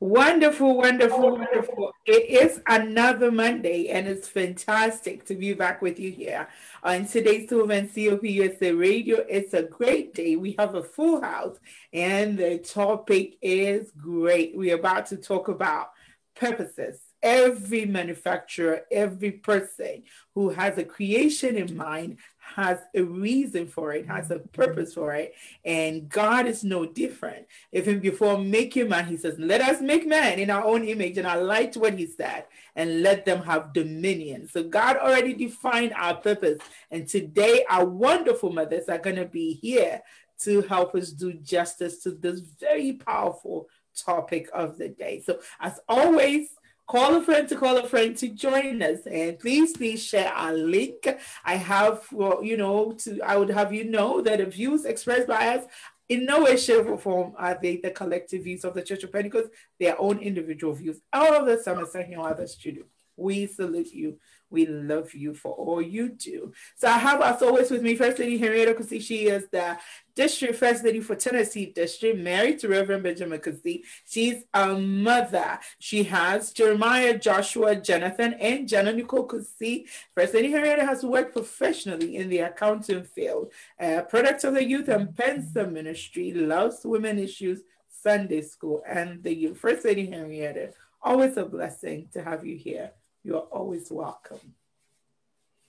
Wonderful, wonderful, oh, wonderful. It is another Monday, and it's fantastic to be back with you here uh, on today's Women COP USA Radio. It's a great day. We have a full house, and the topic is great. We're about to talk about purposes every manufacturer, every person who has a creation in mind has a reason for it, has a purpose for it. And God is no different. Even before making man, he says, Let us make man in our own image. And I liked what he said, and let them have dominion. So God already defined our purpose. And today, our wonderful mothers are going to be here to help us do justice to this very powerful topic of the day. So, as always, call a friend to call a friend to join us. And please please share our link. I have well you know to i would have you know that the views expressed by us in no way shape or form are they the collective views of the church of pentecost. Their own individual views. All of the summers here at the studio. We salute you we love you for all you do. So I have as always with me First Lady Henrietta Kusi. She is the District First Lady for Tennessee District, married to Reverend Benjamin Kusi. She's a mother. She has Jeremiah, Joshua, Jonathan, and Jenna Nicole Kusi. First Lady Henrietta has worked professionally in the accounting field. Uh, product of the Youth and Pensa Ministry, loves women issues, Sunday school, and the. First Lady Henrietta, always a blessing to have you here. You are always welcome.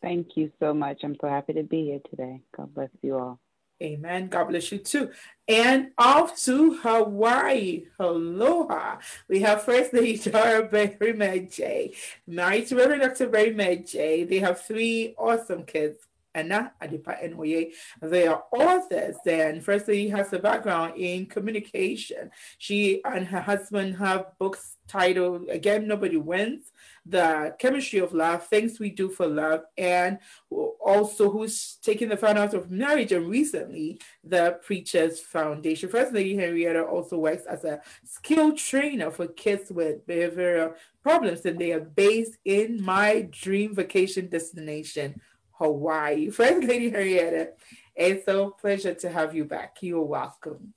Thank you so much. I'm so happy to be here today. God bless you all. Amen. God bless you too. And off to Hawaii. Aloha. We have First Lady Dora Barima Agyei, married to Reverend Dr. Barima Agyei. They have three awesome kids. Anna Adipa Oye. They are authors, and firstly has a background in communication. She and her husband have books titled Again Nobody Wins, the chemistry of love, things we do for love, and also who's taking the out of marriage and recently the Preachers Foundation. First Lady Henrietta also works as a skill trainer for kids with behavioral problems, and they are based in my dream vacation destination, Hawaii. First Lady Henrietta, it's a pleasure to have you back. You're welcome.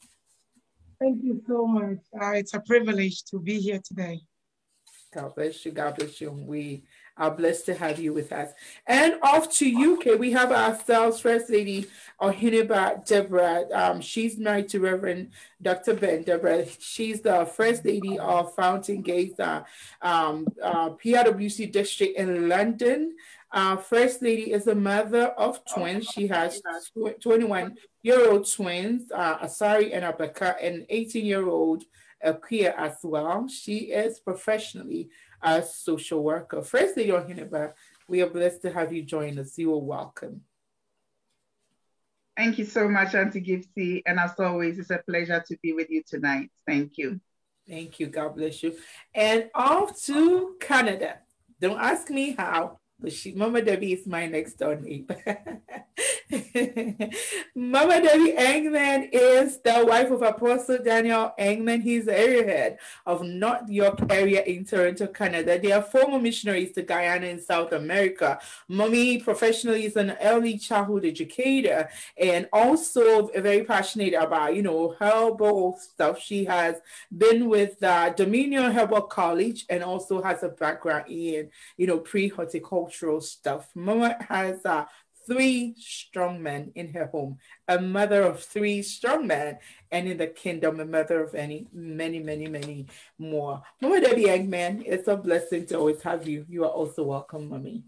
Thank you so much. Uh, it's a privilege to be here today. God bless you. God bless you. We are blessed to have you with us. And off to UK, we have ourselves First Lady Oheneba Debra. Um, she's married to Reverend Dr. Ben Debra. She's the First Lady of Fountain Gate, uh, um, uh, PRWC district in London. Uh, First Lady is a mother of twins. She has 21 year old twins, uh, Asari and Abeka, and 18 year old Akia as well. She is professionally a social worker. First Lady Oheneba, we are blessed to have you join us. You are welcome. Thank you so much, Auntie Gifty. And as always, it's a pleasure to be with you tonight. Thank you. Thank you. God bless you. And off to Canada. Don't ask me how, but she, Mama Debbie is my next door neighbor. Mama Debbie Engmann is the wife of Apostle Daniel Engmann. He's the area head of North York area in Toronto, Canada. They are former missionaries to Guyana in South America. Mommy professionally is an early childhood educator and also very passionate about, you know, herbal stuff. She has been with uh, Dominion Herbal College and also has a background in, you know, pre-horticultural stuff. Mama has uh, three strong men in her home, a mother of three strong men, and in the kingdom, a mother of any, many, many, many more. Mama Debbie Engmann, it's a blessing to always have you. You are also welcome, Mommy.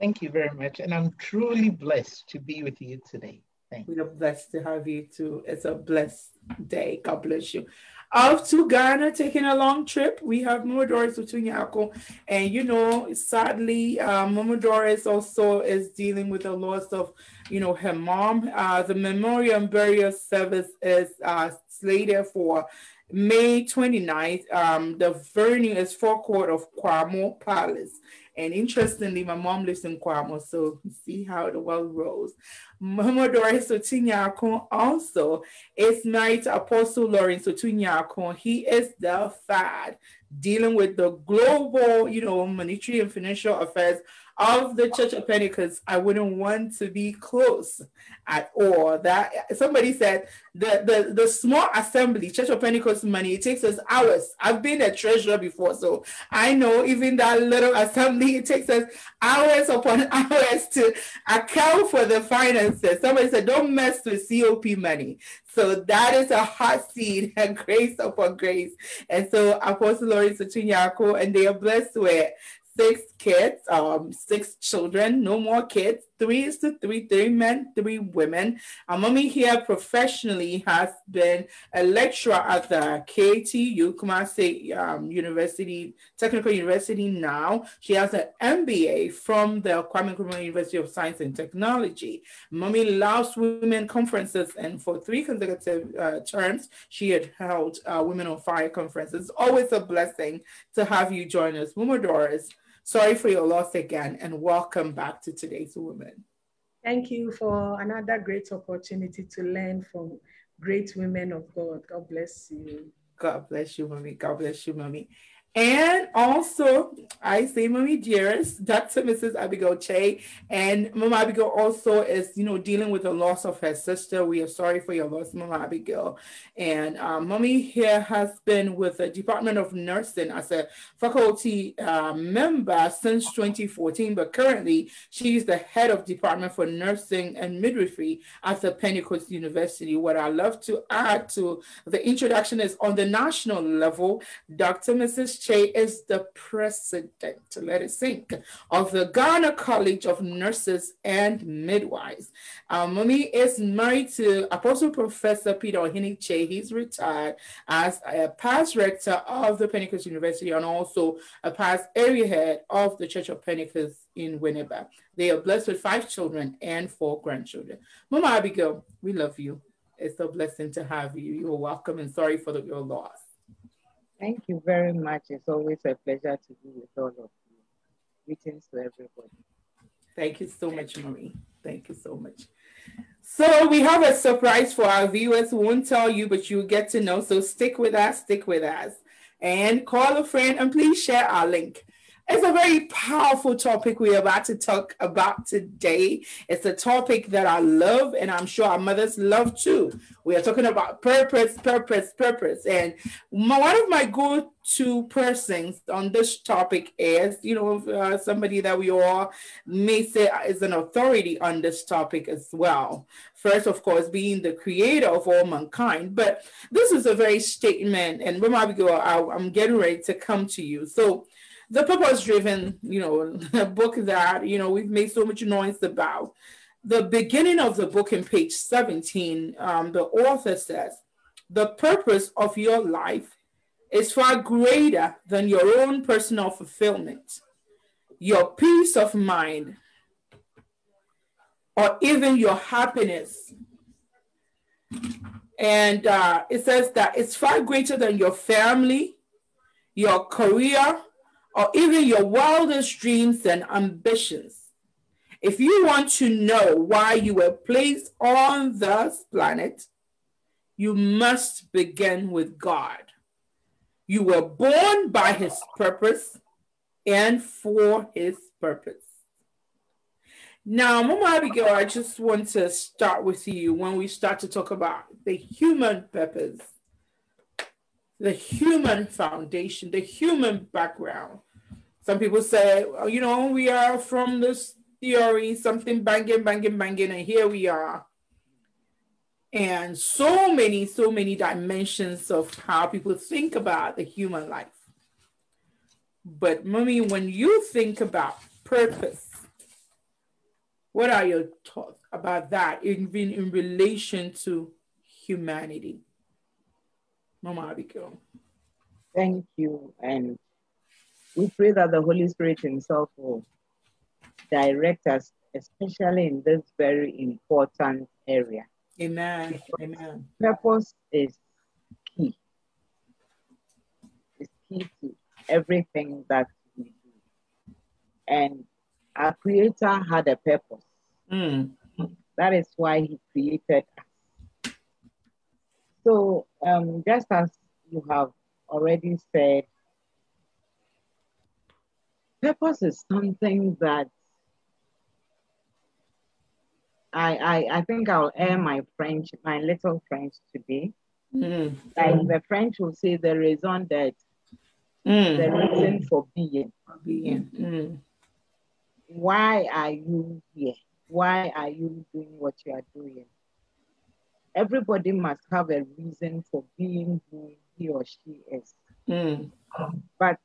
Thank you very much. And I'm truly blessed to be with you today. Thank you. We are blessed to have you too. It's a blessed day. God bless you off to Ghana taking a long trip. We have Mama Doris Otu-Nyarko. And you know, sadly, uh, Mama Doris also is dealing with the loss of, you know, her mom. Uh, the memorial and burial service is uh, slated for May 29th. Um, the venue is forecourt of Kwamo Palace. And interestingly, my mom lives in Kwamo, so see how the world rolls. Doris Otu-Nyarko also is married to Apostle Lawrence Otu-Nyarko. He is the FAD, dealing with the global, you know, monetary and financial affairs of the Church of Pentecost, I wouldn't want to be close at all. That somebody said the, the, the small assembly, Church of Pentecost money, it takes us hours. I've been a treasurer before, so I know even that little assembly, it takes us hours upon hours to account for the finances. Somebody said, don't mess with COP money. So that is a hot seed and grace upon grace. And so Apostle Lawrence Otu-Nyarko, and they are blessed with six kids, um, six children, no more kids. Three is to three, three men, three women. Our mommy here professionally has been a lecturer at the KTU, Kumasi um, University, Technical University now. She has an MBA from the Kwame Nkrumah University of Science and Technology. Mommy loves women conferences, and for three consecutive uh, terms, she had held uh, Women on Fire conferences. It's Always a blessing to have you join us. Mumo Doris, Sorry for your loss again, and welcome back to today's woman. Thank you for another great opportunity to learn from great women of God. God bless you. God bless you, mommy. God bless you, mommy. And also, I say Mommy dearest, Dr. Mrs. Abigail Kyei. And Mama Abigail also is, you know, dealing with the loss of her sister. We are sorry for your loss, Mama Abigail. And um, Mommy here has been with the Department of Nursing as a faculty uh, member since 2014, but currently she's the head of Department for Nursing and Midwifery at the Pentecost University. What I love to add to the introduction is on the national level, Dr. Mrs. Kyei is the president, let it sink, of the Ghana College of Nurses and Midwives. Um, Mommy is married to Apostle Professor Peter Ohini Kyei. He's retired as a past rector of the Pentecost University and also a past area head of the Church of Pentecost in Winnipeg. They are blessed with five children and four grandchildren. Mama Abigail, we love you. It's a blessing to have you. You're welcome and sorry for the, your loss. Thank you very much. It's always a pleasure to be with all of you. Greetings to everybody. Thank you so much, Marie. Thank you so much. So we have a surprise for our viewers. We won't tell you, but you'll get to know. So stick with us, stick with us. And call a friend and please share our link. It's a very powerful topic we're about to talk about today. It's a topic that I love, and I'm sure our mothers love too. We are talking about purpose, purpose, purpose. And my, one of my go to persons on this topic is, you know, uh, somebody that we all may say is an authority on this topic as well. First, of course, being the creator of all mankind. But this is a very statement, and Mama Abigail, I'm getting ready to come to you. So, the purpose driven, you know, book that, you know, we've made so much noise about. The beginning of the book in page 17, um, the author says, the purpose of your life is far greater than your own personal fulfillment, your peace of mind, or even your happiness. And uh, it says that it's far greater than your family, your career, or even your wildest dreams and ambitions. If you want to know why you were placed on this planet, you must begin with God. You were born by his purpose and for his purpose. Now, Mama Abigail, I just want to start with you when we start to talk about the human purpose the human foundation, the human background. Some people say, well, you know, we are from this theory, something banging, banging, banging, and here we are. And so many, so many dimensions of how people think about the human life. But, mommy, when you think about purpose, what are your thoughts about that, even in relation to humanity? Mama Abigail. Thank you. And we pray that the Holy Spirit Himself will direct us, especially in this very important area. Amen. Amen. Purpose is key. It's key to everything that we do. And our Creator had a purpose. Mm. That is why He created us. So, um, just as you have already said, purpose is something that I, I, I think I'll air my French, my little French today. Mm. Like the French will say, the raison d'être, Mm. the reason for being. For Being. Why are you here? Why are you doing what you are doing? Everybody must have a reason for being who he or she is. Mm. But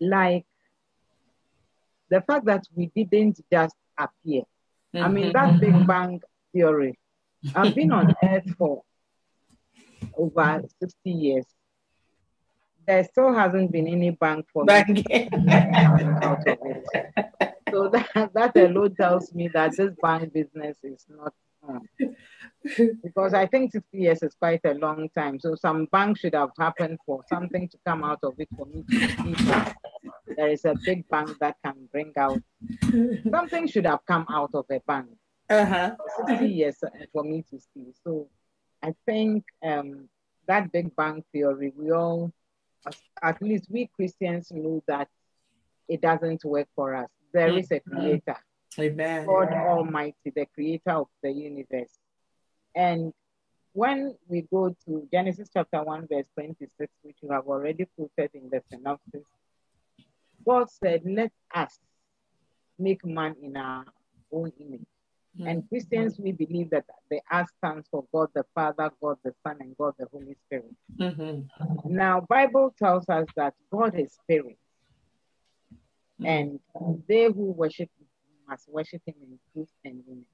like the fact that we didn't just appear. I mean, that Big Bang theory. I've been on Earth for over 60 years. There still hasn't been any bank for me out of it. So that, that alone tells me that this bank business is not on. Because I think 60 years is quite a long time. So some bank should have happened for something to come out of it for me to see that there is a big bank that can bring out something should have come out of a bank. Uh-huh. 60 years uh, for me to see. So I think um, that big bang theory, we all, at least we Christians know that it doesn't work for us. There mm. is a creator, Amen. God Almighty, the creator of the universe. And when we go to Genesis chapter 1, verse 26, which you have already quoted in the synopsis, God said, Let us make man in our own image. And Christians, we believe that the us stands for God the Father, God the Son, and God the Holy Spirit. Mhm. Now, Bible tells us that God is spirit, and they who worship him must worship him in truth and in,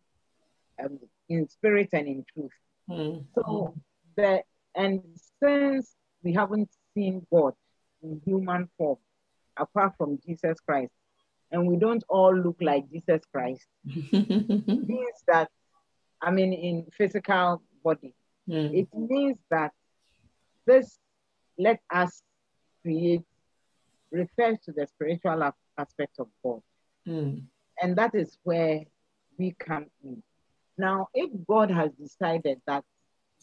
um, in spirit and in truth. Mm. So the and since we haven't seen God in human form apart from Jesus Christ, and we don't all look like Jesus Christ, means that I mean in physical body, Mm. it means that this let us create refers to the spiritual aspect of God. Mm. And that is where we come in. Now, if God has decided that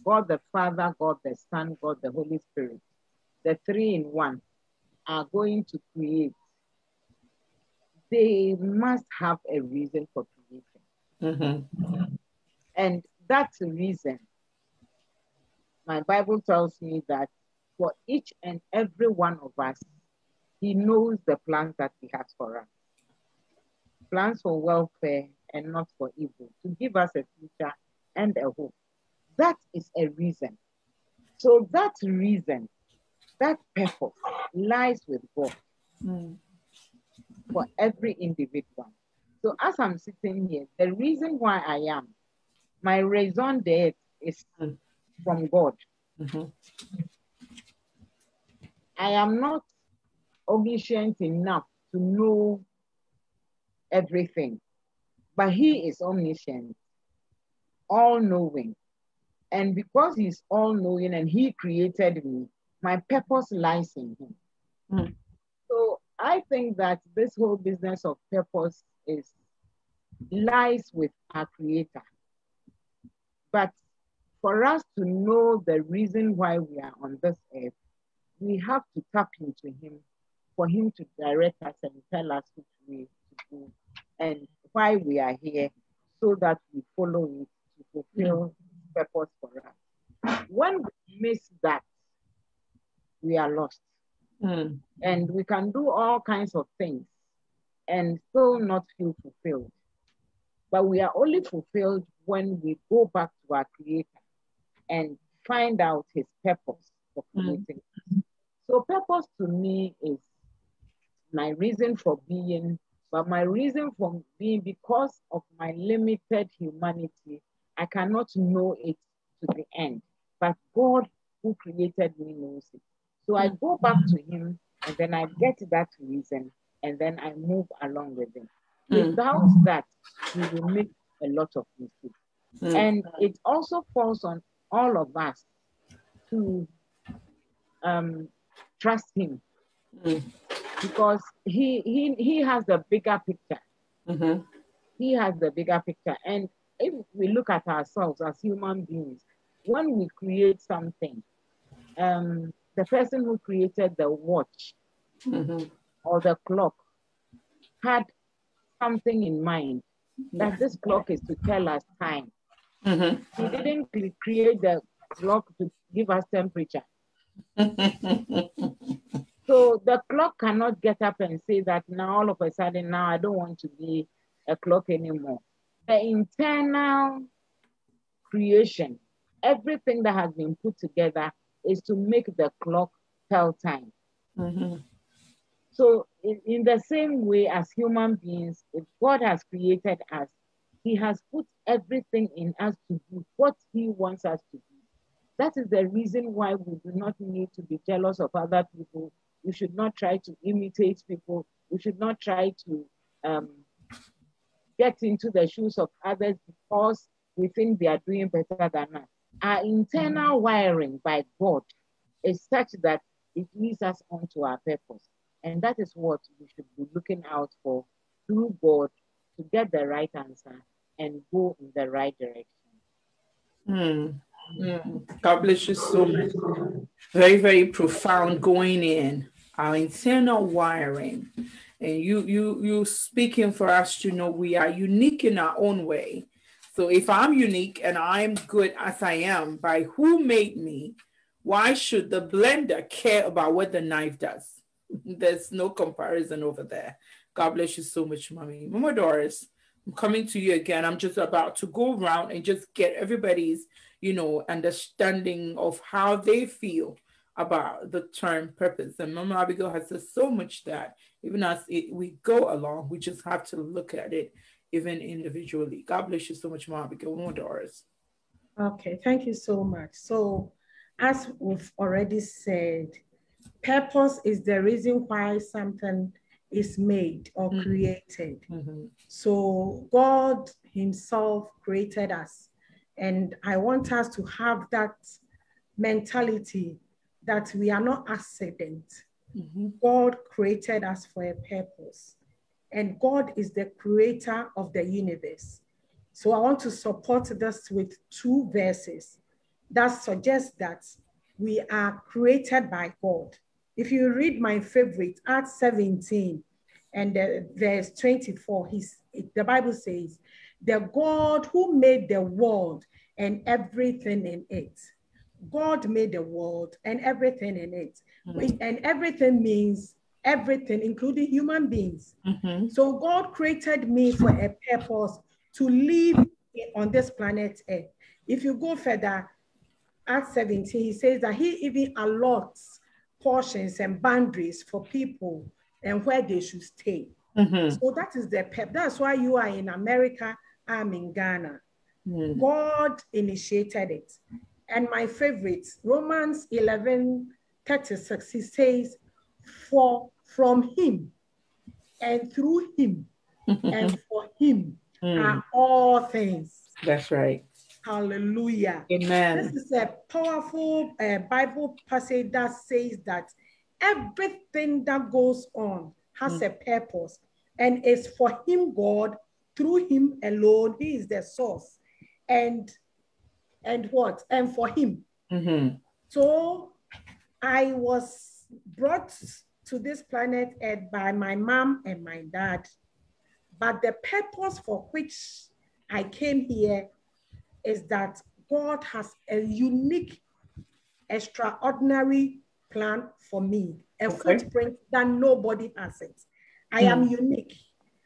God the Father, God the Son, God the Holy Spirit, the three in one, are going to create, they must have a reason for creating. Mhm. And that's the reason my Bible tells me that for each and every one of us, He knows the plans that He has for us plans for welfare and not for evil, to give us a future and a hope. That is a reason. So, that reason, that purpose lies with God Mm. For every individual. So as I'm sitting here, the reason why I am, my raison d'etre is from God. Mhm. I am not omniscient enough to know everything, but He is omniscient, all knowing. And because He's all knowing and He created me, my purpose lies in Him. Mm. I think that this whole business of purpose is lies with our Creator. But for us to know the reason why we are on this earth, we have to tap into Him for Him to direct us and tell us which way to go and why we are here so that we follow it to fulfill purpose for us. When we miss that, we are lost. Mm. And we can do all kinds of things and still not feel fulfilled. But we are only fulfilled when we go back to our Creator and find out His purpose for Mm. creating. us. So, purpose to me is my reason for being, but my reason for being because of my limited humanity, I cannot know it to the end. But God, who created me, knows it. So I go back to Him and then I get that reason and then I move along with Him. Mm. Without that, we will make a lot of mistakes. Mm. And it also falls on all of us to um, trust Him Mm. because he, he, he has the bigger picture. Mhm. He has the bigger picture. And if we look at ourselves as human beings, when we create something, um, the person who created the watch Mhm. or the clock had something in mind that this clock is to tell us time. Mhm. He didn't create the clock to give us temperature. So the clock cannot get up and say that now all of a sudden now I don't want to be a clock anymore. The internal creation, everything that has been put together is to make the clock tell time. Mhm. So in, in the same way as human beings, if God has created us, he has put everything in us to do what he wants us to do. That is the reason why we do not need to be jealous of other people. We should not try to imitate people. We should not try to um, get into the shoes of others because we think they are doing better than us. Our internal wiring by God is such that it leads us on to our purpose. And that is what we should be looking out for through God to get the right answer and go in the right direction. Mm. Mm. God bless you so much. Very, very profound going in our internal wiring. And you you you speaking for us to know we are unique in our own way. So if I'm unique and I'm good as I am by who made me, why should the blender care about what the knife does? There's no comparison over there. God bless you so much, mommy. Mama Doris, I'm coming to you again. I'm just about to go around and just get everybody's, you know, understanding of how they feel about the term purpose. And Mama Abigail has said so much that even as it, we go along, we just have to look at it even individually. God bless you so much, Mama Abigail. Mama Doris. Okay, thank you so much. So, as we've already said, purpose is the reason why something is made or Mhm. created. Mhm. So, God Himself created us. And I want us to have that mentality that we are not accident. Mhm. God created us for a purpose. And God is the creator of the universe. So I want to support this with two verses that suggest that we are created by God. If you read my favorite, Acts 17 and uh, verse 24, he's, the Bible says, the God who made the world and everything in it. God made the world and everything in it. Which- And everything means everything, including human beings. Mhm. So God created me for a purpose to live on this planet Earth. If you go further, at 17, he says that he even allots portions and boundaries for people and where they should stay. Mhm. So that is the pep. That's why you are in America, I'm in Ghana. Mhm. God initiated it. And my favorite, Romans 11 36, he says, For from him and through him and for him Mm. are all things. That's right. Hallelujah. Amen. This is a powerful uh, Bible passage that says that everything that goes on has a purpose and is for him, God, through him alone. He is the source. And and what? And for him. Mhm. So I was brought to this planet Earth by my mom and my dad. But the purpose for which I came here is that God has a unique, extraordinary plan for me, a Okay. footprint that nobody has it. I am unique.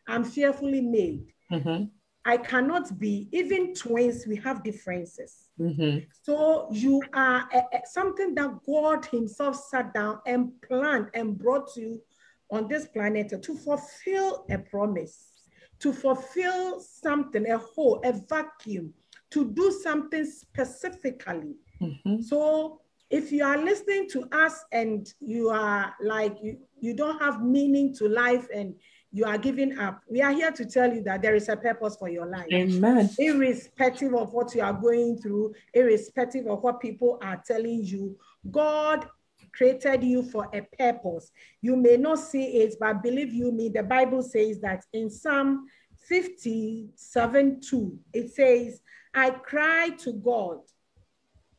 I'm fearfully made. Mhm. I cannot be, even twins, we have differences. Mhm. So you are a- a- something that God Himself sat down and planned and brought you on this planet to fulfill a promise, to fulfill something, a hole, a vacuum, to do something specifically. Mhm. So if you are listening to us and you are like you, you don't have meaning to life and you are giving up, we are here to tell you that there is a purpose for your life Amen. irrespective of what you are going through, irrespective of what people are telling you, God created you for a purpose. You may not see it, but believe you me, the Bible says that in Psalm 57 2, it says, I cry to God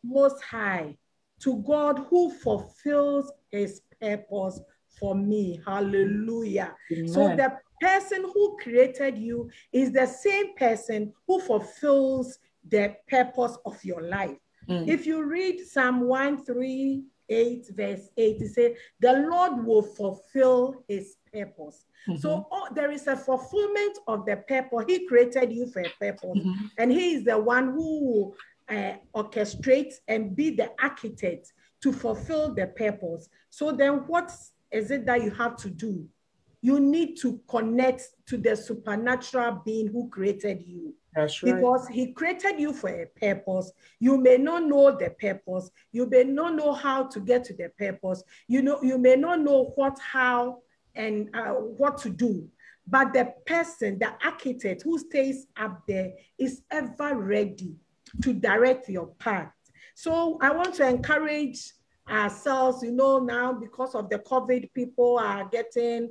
most high, to God who fulfills his purpose for me. Hallelujah. So the person who created you is the same person who fulfills the purpose of your life. Mm. If you read Psalm 138, verse 8, it says, The Lord will fulfill his purpose. Mm-hmm. So oh, there is a fulfillment of the purpose. He created you for a purpose, mm-hmm. and He is the one who uh, orchestrates and be the architect to fulfill the purpose. So then, what is it that you have to do? You need to connect to the supernatural being who created you. That's right. Because he created you for a purpose. You may not know the purpose. You may not know how to get to the purpose. You know, you may not know what, how, and uh, what to do. But the person, the architect who stays up there is ever ready to direct your path. So I want to encourage ourselves, you know, now because of the COVID, people are getting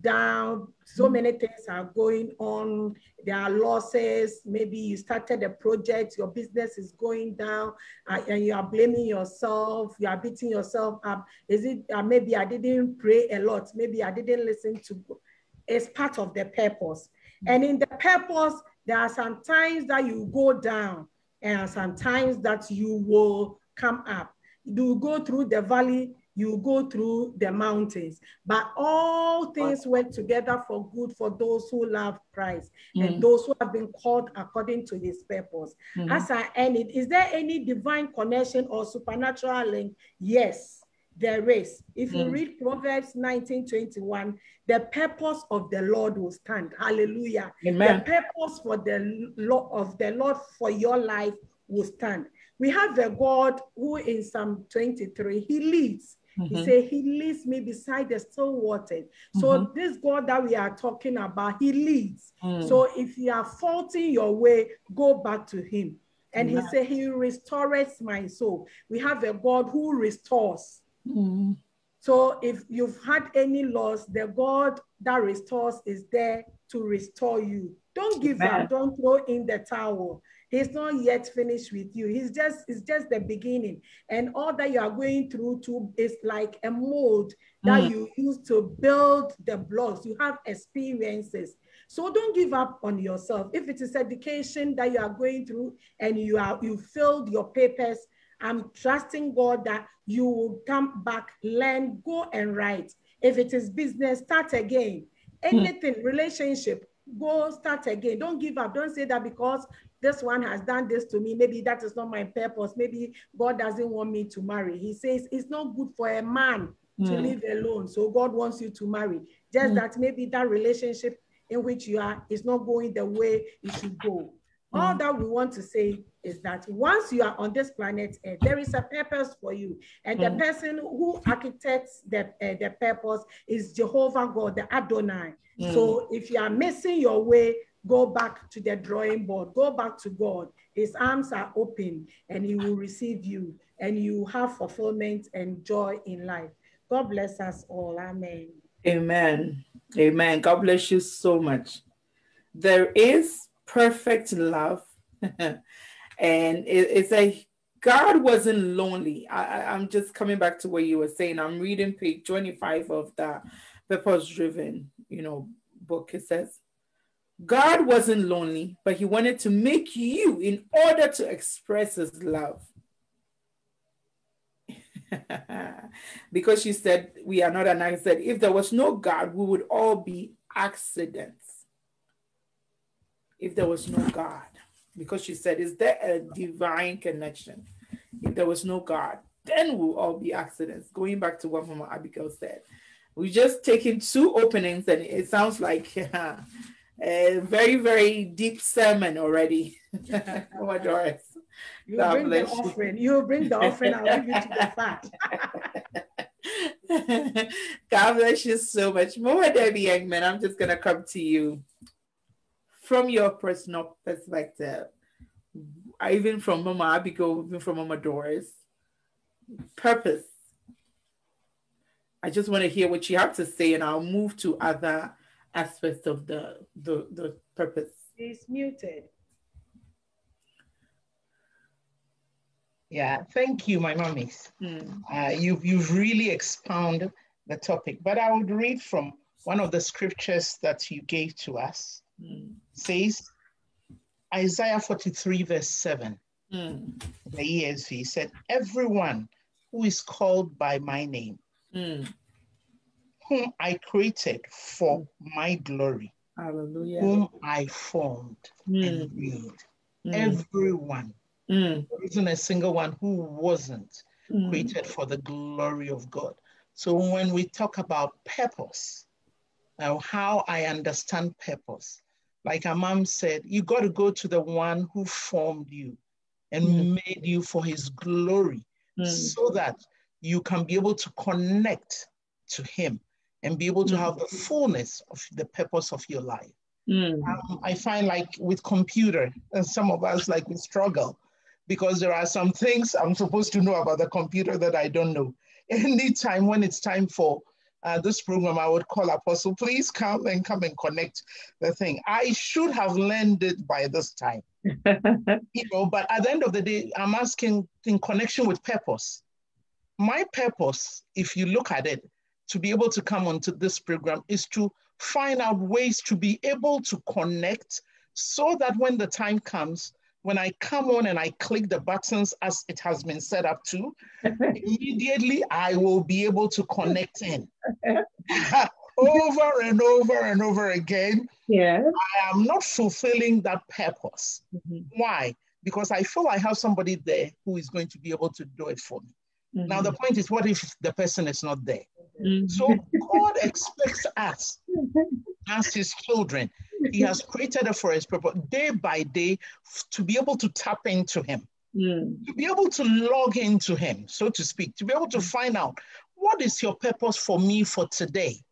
down. So mm. many things are going on. There are losses. Maybe you started a project, your business is going down, uh, and you are blaming yourself. You are beating yourself up. Is it uh, maybe I didn't pray a lot? Maybe I didn't listen to. It's part of the purpose. Mm. And in the purpose, there are some times that you go down, and sometimes that you will come up. You go through the valley you go through the mountains. But all things work together for good for those who love Christ mm. and those who have been called according to his purpose. Mm. As I end it, is there any divine connection or supernatural link? Yes, there is. If you mm. read Proverbs 19 21, the purpose of the Lord will stand. Hallelujah. Amen. The purpose for the Lord of the Lord for your life will stand. We have a God who in Psalm 23, he leads Mm-hmm. He said, He leads me beside the still waters. So, mm-hmm. this God that we are talking about, He leads. Mm. So, if you are faulting your way, go back to Him. And He said, He restores my soul. We have a God who restores. Mm. So, if you've had any loss, the God that restores is there to restore you. Don't give Amen. up, don't throw in the towel. He's not yet finished with you. He's just, it's just the beginning. And all that you are going through to is like a mold that mm. you use to build the blocks. You have experiences. So don't give up on yourself. If it is education that you are going through and you are you filled your papers, I'm trusting God that you will come back, learn, go and write. If it is business, start again. Hmm. Anything, mm. relationship, go start again. Don't give up. Don't say that because this one has done this to me. Maybe that is not my purpose. Maybe God doesn't want me to marry. He says it's not good for a man mm. to hmm. live alone. So God wants you to marry. Just mm. that maybe that relationship in which you are is not going the way it should go. Mm. All that we want to say is that once you are on this planet Earth, there is a purpose for you. And the hmm. person who architects the, uh, the purpose is Jehovah God, the Adonai. Hmm. So if you are missing your way, go back to the drawing board, go back to God. His arms are open and he will receive you and you have fulfillment and joy in life. God bless us all. Amen. Amen. Amen. God bless you so much. There is perfect love. and it, it's a God wasn't lonely. I, am just coming back to what you were saying. I'm reading page 25 of the purpose driven, you know, book. It says, God wasn't lonely, but he wanted to make you in order to express his love. because she said, We are not an accident. If there was no God, we would all be accidents. If there was no God, because she said, Is there a divine connection? If there was no God, then we'll all be accidents. Going back to what Mama Abigail said, we're just taking two openings, and it sounds like a very, very deep sermon already. oh, Doris. You God bring the offering. You bring the offering. I'll give you to the fat. God bless you so much. Mama Debbie Engmann, I'm just going to come to you from your personal perspective, even from Mama Abigail, even from Mama Doris. Purpose. I just want to hear what you have to say, and I'll move to other aspects of the, the, the purpose. He's muted. Yeah, thank you, my mummies. Mm. Uh, you've, you've really expounded the topic, but I would read from one of the scriptures that you gave to us Mm. says, Isaiah 43, verse 7, Mm. the ESV said, Everyone who is called by my name, Mm. Whom I created for my glory, Hallelujah. whom I formed Mm. and made. Mm. Everyone. Mm. There isn't a single one who wasn't Mm. created for the glory of God. So when we talk about purpose, now how I understand purpose, like our mom said, you got to go to the one who formed you and Mm. made you for his glory Mm. so that you can be able to connect to him and be able to Mm. have the fullness of the purpose of your life. Mm. Um, I find like with computer, and some of us like we struggle because there are some things I'm supposed to know about the computer that I don't know. Anytime when it's time for uh, this program, I would call Apostle, please come and come and connect the thing. I should have learned it by this time, you know, but at the end of the day, I'm asking in connection with purpose. My purpose, if you look at it, to be able to come onto this program is to find out ways to be able to connect so that when the time comes, when I come on and I click the buttons as it has been set up to, immediately I will be able to connect in. over and over and over again, yeah. I am not fulfilling that purpose. Mhm. Why? Because I feel I have somebody there who is going to be able to do it for me. Now, the point is, what if the person is not there? Mhm. So God expects us as his children. He has created us for his purpose day by day to be able to tap into him, Mm. to be able to log into him, so to speak, to be able to find out what is your purpose for me for today.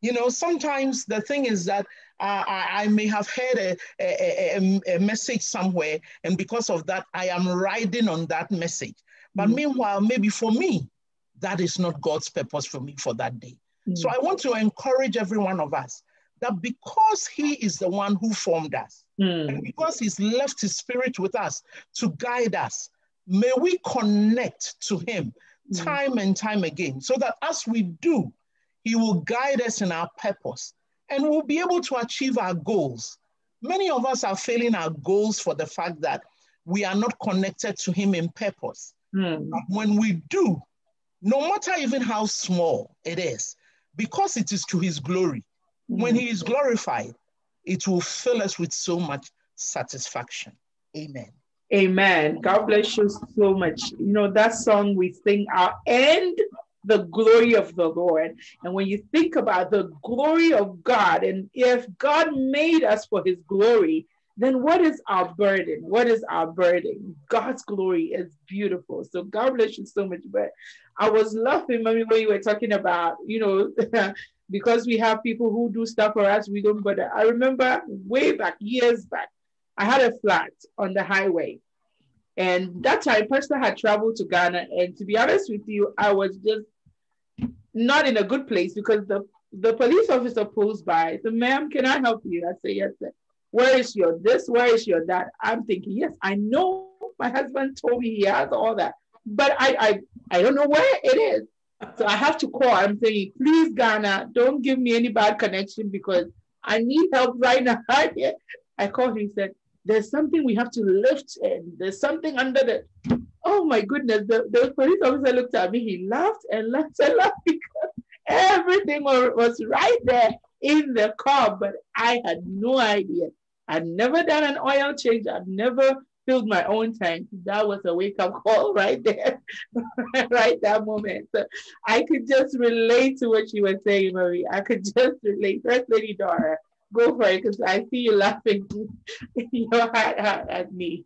You know, sometimes the thing is that uh, I, I may have heard a, a, a, a message somewhere, and because of that, I am riding on that message. But Mm. meanwhile, maybe for me, that is not God's purpose for me for that day. So I want to encourage every one of us that because He is the one who formed us, Mm. and because He's left His Spirit with us to guide us, may we connect to Him Mm. time and time again, so that as we do, He will guide us in our purpose and we'll be able to achieve our goals. Many of us are failing our goals for the fact that we are not connected to Him in purpose. Mm. When we do, no matter even how small it is, because it is to his glory, when he is glorified, it will fill us with so much satisfaction. Amen. Amen. God bless you so much. You know, that song we sing out and the glory of the Lord. And when you think about the glory of God, and if God made us for his glory, then what is our burden? What is our burden? God's glory is beautiful. So God bless you so much. But I was laughing, mommy, when you were talking about, you know, because we have people who do stuff for us, we don't bother. I remember way back, years back, I had a flat on the highway. And that time, Pastor had traveled to Ghana. And to be honest with you, I was just not in a good place because the, the police officer pulls by. So, ma'am, can I help you? I say, yes, sir. Where is your this? Where is your that? I'm thinking, yes, I know my husband told me he has all that, but I I, I don't know where it is. So I have to call. I'm saying, please, Ghana, don't give me any bad connection because I need help right now. I called him, said, there's something we have to lift and there's something under the oh my goodness. The, the police officer looked at me, he laughed and laughed and laughed because everything was right there in the car, but I had no idea. I'd never done an oil change, I'd never filled my own tank. That was a wake-up call right there, right that moment. So I could just relate to what you were saying, Marie. I could just relate. First Lady Dora, go for it because I see you laughing your heart out at me.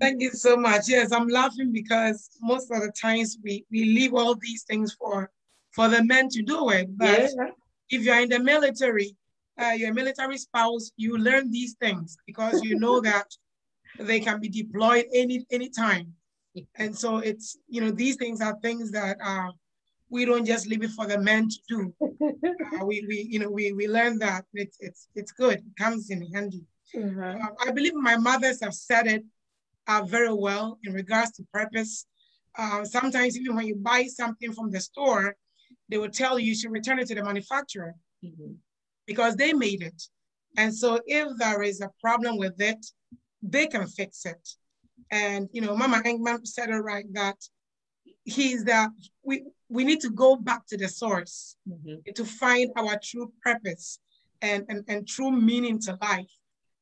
Thank you so much. Yes, I'm laughing because most of the times we, we leave all these things for for the men to do it. But Yeah. if you're in the military, uh, your military spouse, you learn these things because you know that they can be deployed any anytime. And so it's you know these things are things that uh, we don't just leave it for the men to do. Uh, we we you know we we learn that it's it's it's good. It comes in handy. Uh-huh. Uh, I believe my mothers have said it uh, very well in regards to purpose. Uh, sometimes even when you buy something from the store, they will tell you you should return it to the manufacturer Mm-hmm. Because they made it. And so if there is a problem with it, they can fix it. And you know, Mama Engmann said it right that he's the we we need to go back to the source Mm-hmm. to find our true purpose and, and, and true meaning to life.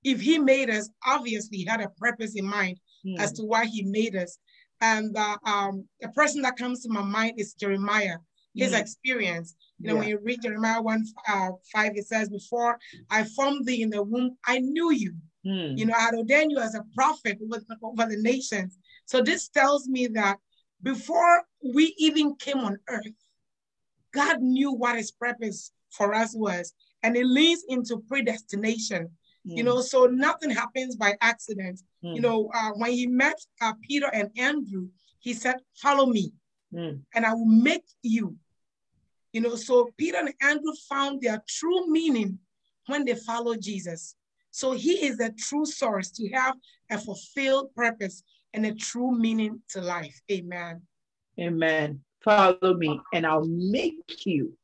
If he made us, obviously he had a purpose in mind Mm-hmm. as to why he made us. And uh, um, the person that comes to my mind is Jeremiah, his Mm. experience. You know, when you read Jeremiah 1 uh, 5, it says, Before I formed thee in the womb, I knew you. Mm. You know, I had ordained you as a prophet over, over the nations. So this tells me that before we even came on earth, God knew what his purpose for us was. And it leads into predestination. You know, so nothing happens by accident. Mm. You know, uh, when he met uh, Peter and Andrew, he said, Follow me, and I will make you. You know, so Peter and Andrew found their true meaning when they followed Jesus. So he is the true source to have a fulfilled purpose and a true meaning to life. Amen. Amen. Follow me, and I'll make you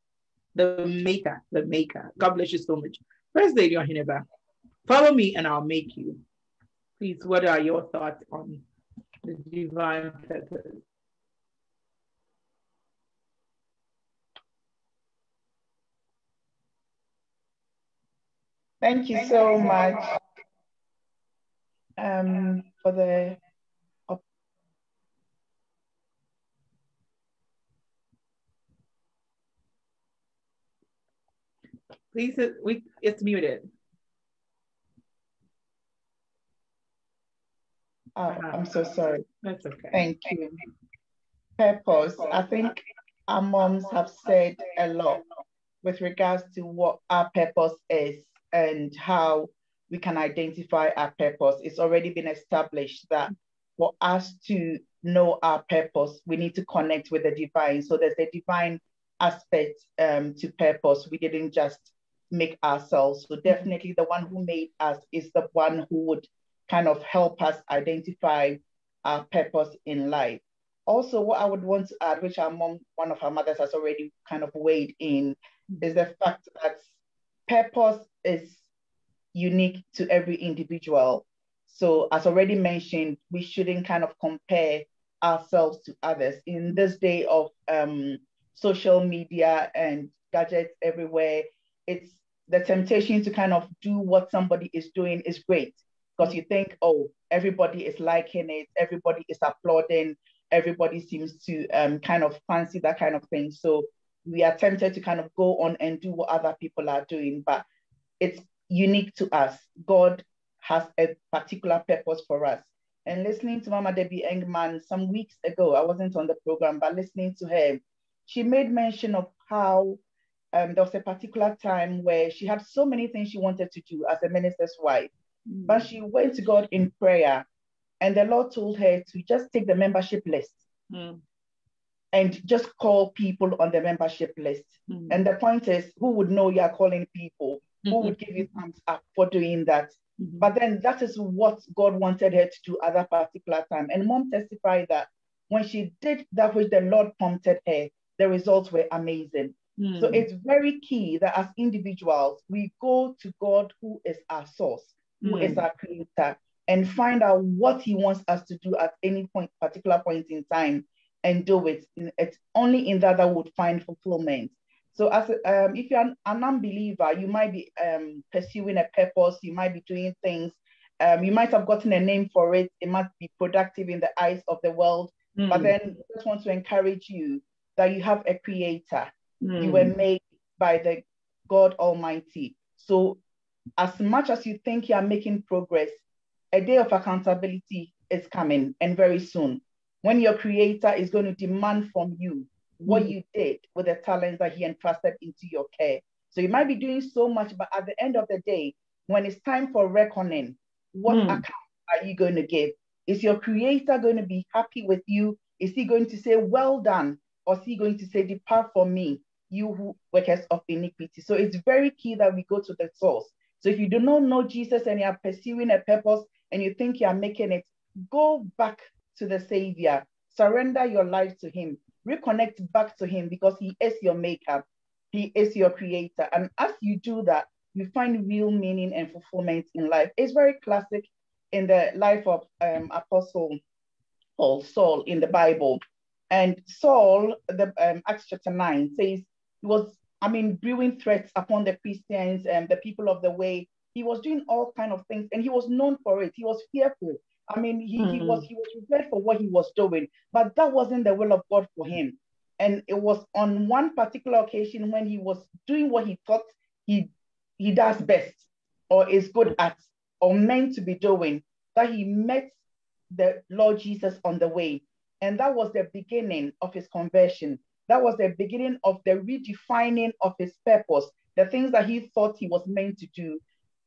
the maker, the maker. God bless you so much. First Lady Oheneba, follow me, and I'll make you. Please, what are your thoughts on the divine purpose? Thank you so much um, for the Please, we, it's muted. oh, I'm so sorry. That's okay. Thank you. Purpose. I think our moms have said a lot with regards to what our purpose is and how we can identify our purpose. It's already been established that for us to know our purpose, we need to connect with the divine. So there's a divine aspect um, to purpose. We didn't just make ourselves. So definitely the one who made us is the one who would kind of help us identify our purpose in life. Also, what I would want to add, which our mom, one of our mothers has already kind of weighed in, is the fact that purpose is unique to every individual. So, as already mentioned, we shouldn't kind of compare ourselves to others. In this day of um, social media and gadgets everywhere, it's the temptation to kind of do what somebody is doing is great because you think, oh, everybody is liking it, everybody is applauding, everybody seems to um, kind of fancy that kind of thing. So we are tempted to kind of go on and do what other people are doing, but it's unique to us. God has a particular purpose for us. And listening to Mama Debbie Engmann some weeks ago, I wasn't on the program, but listening to her, she made mention of how um, there was a particular time where she had so many things she wanted to do as a minister's wife, but she went to God in prayer, and the Lord told her to just take the membership list Mm. And just call people on the membership list. Mm. And the point is, who would know you are calling people? Who Mhm. would give you thumbs up for doing that? Mhm. But then that is what God wanted her to do at that particular time. And mom testified that when she did that which the Lord prompted her, the results were amazing. So Mm. it's very key that as individuals, we go to God, who is our source, who is Mm. our creator, and find out what He wants us to do at any point, particular point in time, and do it. It's only in that that would find fulfillment. So, as um, if you're an, an unbeliever, you might be um, pursuing a purpose, you might be doing things, um, you might have gotten a name for it. It might be productive in the eyes of the world, but Mm. then I just want to encourage you that you have a creator you Mm. were made by the God Almighty. So, as much as you think you are making progress, a day of accountability is coming and very soon when your creator is going to demand from you what Mm. you did with the talents that he entrusted into your care. So, you might be doing so much, but at the end of the day, when it's time for reckoning, what Mm. account are you going to give? Is your creator going to be happy with you? Is he going to say, Well done? Or is he going to say, Depart from me, you who workers of iniquity? So it's very key that we go to the source. So if you do not know Jesus and you are pursuing a purpose and you think you are making it, go back to the Savior, surrender your life to Him, reconnect back to him because he is your maker, he is your creator. And as you do that, you find real meaning and fulfillment in life. It's very classic in the life of um, Apostle Paul, Saul in the Bible. And Saul, the um, Acts chapter 9 says, he was, I mean, brewing threats upon the Christians and the people of the way. He was doing all kind of things and he was known for it. He was fearful. I mean, he, mm-hmm. he was he was prepared for what he was doing, but that wasn't the will of God for him. And it was on one particular occasion when he was doing what he thought he he does best or is good at or meant to be doing, that he met the Lord Jesus on the way. And that was the beginning of his conversion. That was the beginning of the redefining of his purpose, the things that he thought he was meant to do.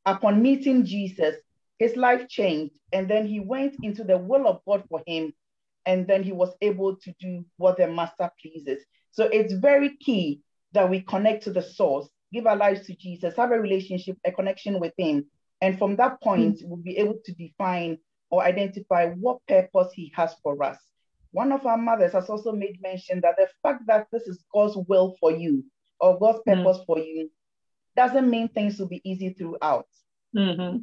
Upon meeting Jesus, his life changed. And then he went into the will of God for him. And then he was able to do what the master pleases. So it's very key that we connect to the source, give our lives to Jesus, have a relationship, a connection with him. And from that point, mm-hmm. we'll be able to define or identify what purpose he has for us. One of our mothers has also made mention that the fact that this is God's will for you or God's mm. purpose mm. for you doesn't mean things will be easy throughout. Mm-hmm.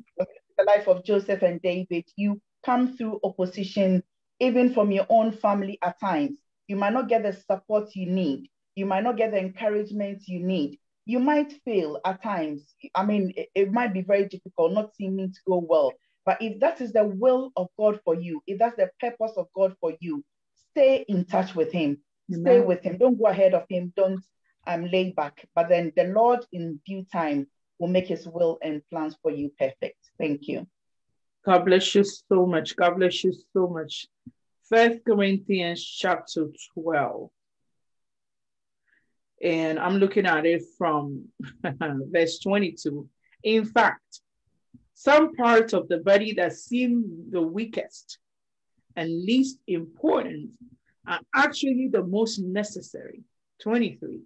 The life of Joseph and David, you come through opposition even from your own family at times. You might not get the support you need. You might not get the encouragement you need. You might fail at times. I mean, it, it might be very difficult, not seeming to go well. But if that is the will of God for you, if that's the purpose of God for you, stay in touch with Him. Amen. Stay with Him. Don't go ahead of Him. Don't um, lay back. But then the Lord, in due time, will make His will and plans for you perfect. Thank you. God bless you so much. God bless you so much. First Corinthians chapter 12. And I'm looking at it from verse 22. In fact, some parts of the body that seem the weakest and least important are actually the most necessary. 23.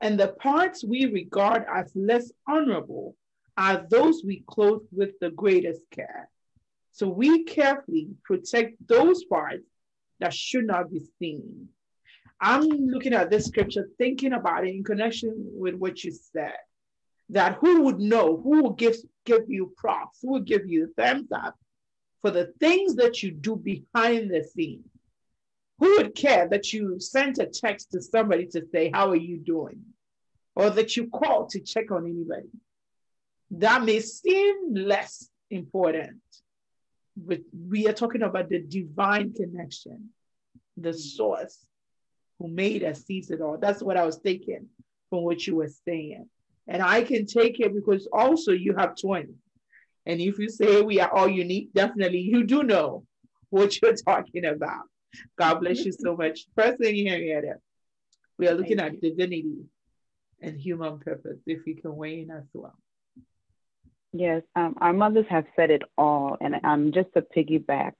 And the parts we regard as less honorable are those we clothe with the greatest care. So we carefully protect those parts that should not be seen. I'm looking at this scripture, thinking about it in connection with what you said that who would know, who will give, give you props, who will give you thumbs up for the things that you do behind the scenes? Who would care that you sent a text to somebody to say, How are you doing? Or that you call to check on anybody? That may seem less important, but we are talking about the divine connection, the mm. source who made us sees it all. That's what I was thinking from what you were saying. And I can take it because also you have twins. And if you say we are all unique, definitely you do know what you're talking about. God bless you so much. First thing you hear we are looking at divinity and human purpose, if you can weigh in as well. Yes, um, our mothers have said it all. And um, just to piggyback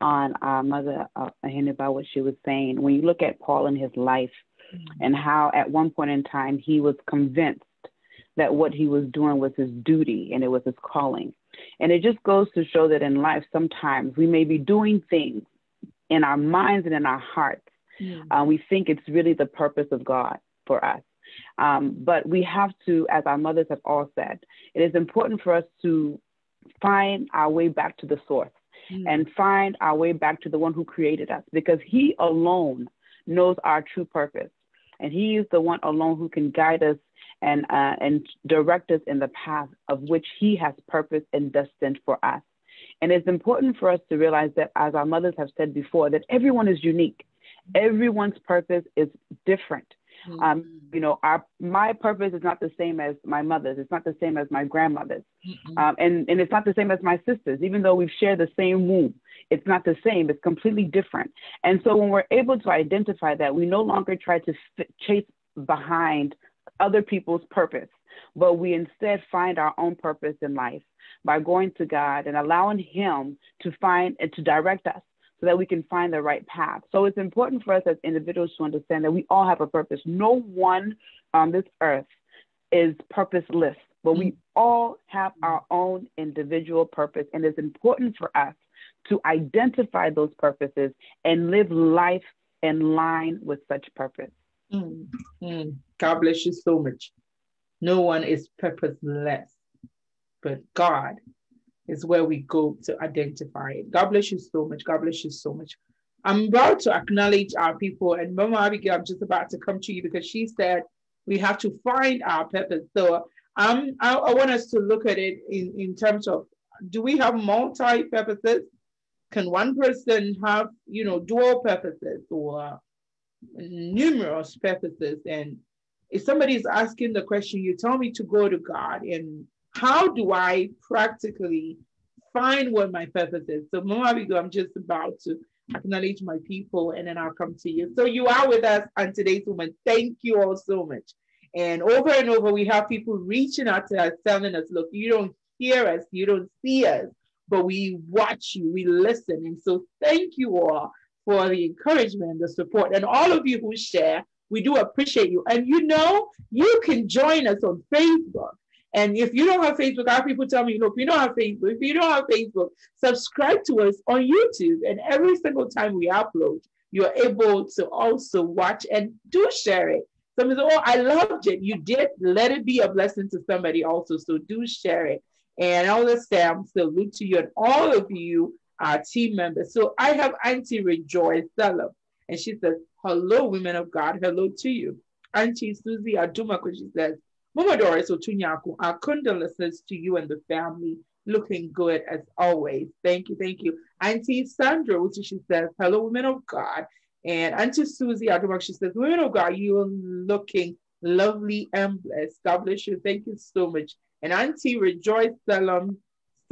on our mother, uh, about what she was saying, when you look at Paul and his life mm-hmm. and how at one point in time he was convinced that what he was doing was his duty and it was his calling. And it just goes to show that in life, sometimes we may be doing things in our minds and in our hearts. Mm. Uh, we think it's really the purpose of God for us. Um, but we have to, as our mothers have all said, it is important for us to find our way back to the source mm. and find our way back to the one who created us because he alone knows our true purpose. And he is the one alone who can guide us and, uh, and direct us in the path of which He has purpose and destined for us. And it's important for us to realize that, as our mothers have said before, that everyone is unique. Everyone's purpose is different. Mm-hmm. Um, you know, our my purpose is not the same as my mother's. It's not the same as my grandmother's, mm-hmm. um, and and it's not the same as my sister's. Even though we've shared the same womb, it's not the same. It's completely different. And so when we're able to identify that, we no longer try to chase behind other people's purpose, but we instead find our own purpose in life by going to God and allowing Him to find and to direct us so that we can find the right path. So it's important for us as individuals to understand that we all have a purpose. No one on this earth is purposeless, but we all have our own individual purpose. And it's important for us to identify those purposes and live life in line with such purpose. Mm, mm. God bless you so much. No one is purposeless, but God is where we go to identify it. God bless you so much. God bless you so much. I'm about to acknowledge our people, and Mama Abigail, I'm just about to come to you because she said we have to find our purpose. So um, I, I want us to look at it in, in terms of do we have multi purposes? Can one person have, you know, dual purposes or numerous purposes? And if somebody is asking the question, you tell me to go to God, and how do I practically find what my purpose is? So, Mama I'm just about to acknowledge my people, and then I'll come to you. So you are with us on today's woman. Thank you all so much. And over and over, we have people reaching out to us, telling us, look, you don't hear us, you don't see us, but we watch you, we listen. And so thank you all for the encouragement and the support. And all of you who share, we do appreciate you. And you know, you can join us on Facebook. And if you don't have Facebook, our people tell me, look, we don't have Facebook. If you don't have Facebook, subscribe to us on YouTube. And every single time we upload, you're able to also watch and do share it. Somebody said, Oh, I loved it. You did. Let it be a blessing to somebody also. So do share it. And all the Sam salute to you and all of you, our team members. So I have Auntie Rejoice Salam. And she says, Hello, women of God. Hello to you. Auntie Susie Adumako, she says, Mama Doris Otu-Nyarko, our condolences to you and the family. Looking good as always. Thank you, thank you. Auntie Sandra, which she says, Hello, women of God. And Auntie Susie Adumako, she says, Women of God, you are looking lovely and blessed. God bless you. Thank you so much. And Auntie Rejoice Salom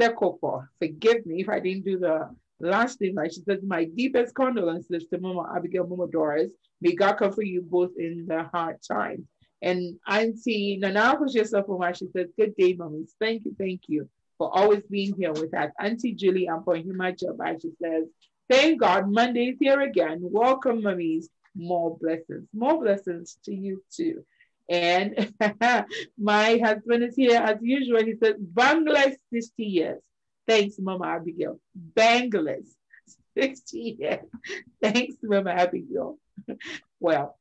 Sekopo, forgive me if I didn't do the last thing right. She says, My deepest condolences to Mama Abigail Mama Doris. May God comfort you both in the hard times. And Auntie Nana yourself, Mama, she says, Good day, mummies. Thank you, thank you for always being here with us. Auntie Julie Ampohima Jabba, she says, Thank God, Monday's here again. Welcome, mummies. More blessings. More blessings to you too. And my husband is here as usual. He says, Bangladesh 60 years. Thanks, Mama Abigail. Bangladesh 60 years. Thanks, Mama Abigail. well,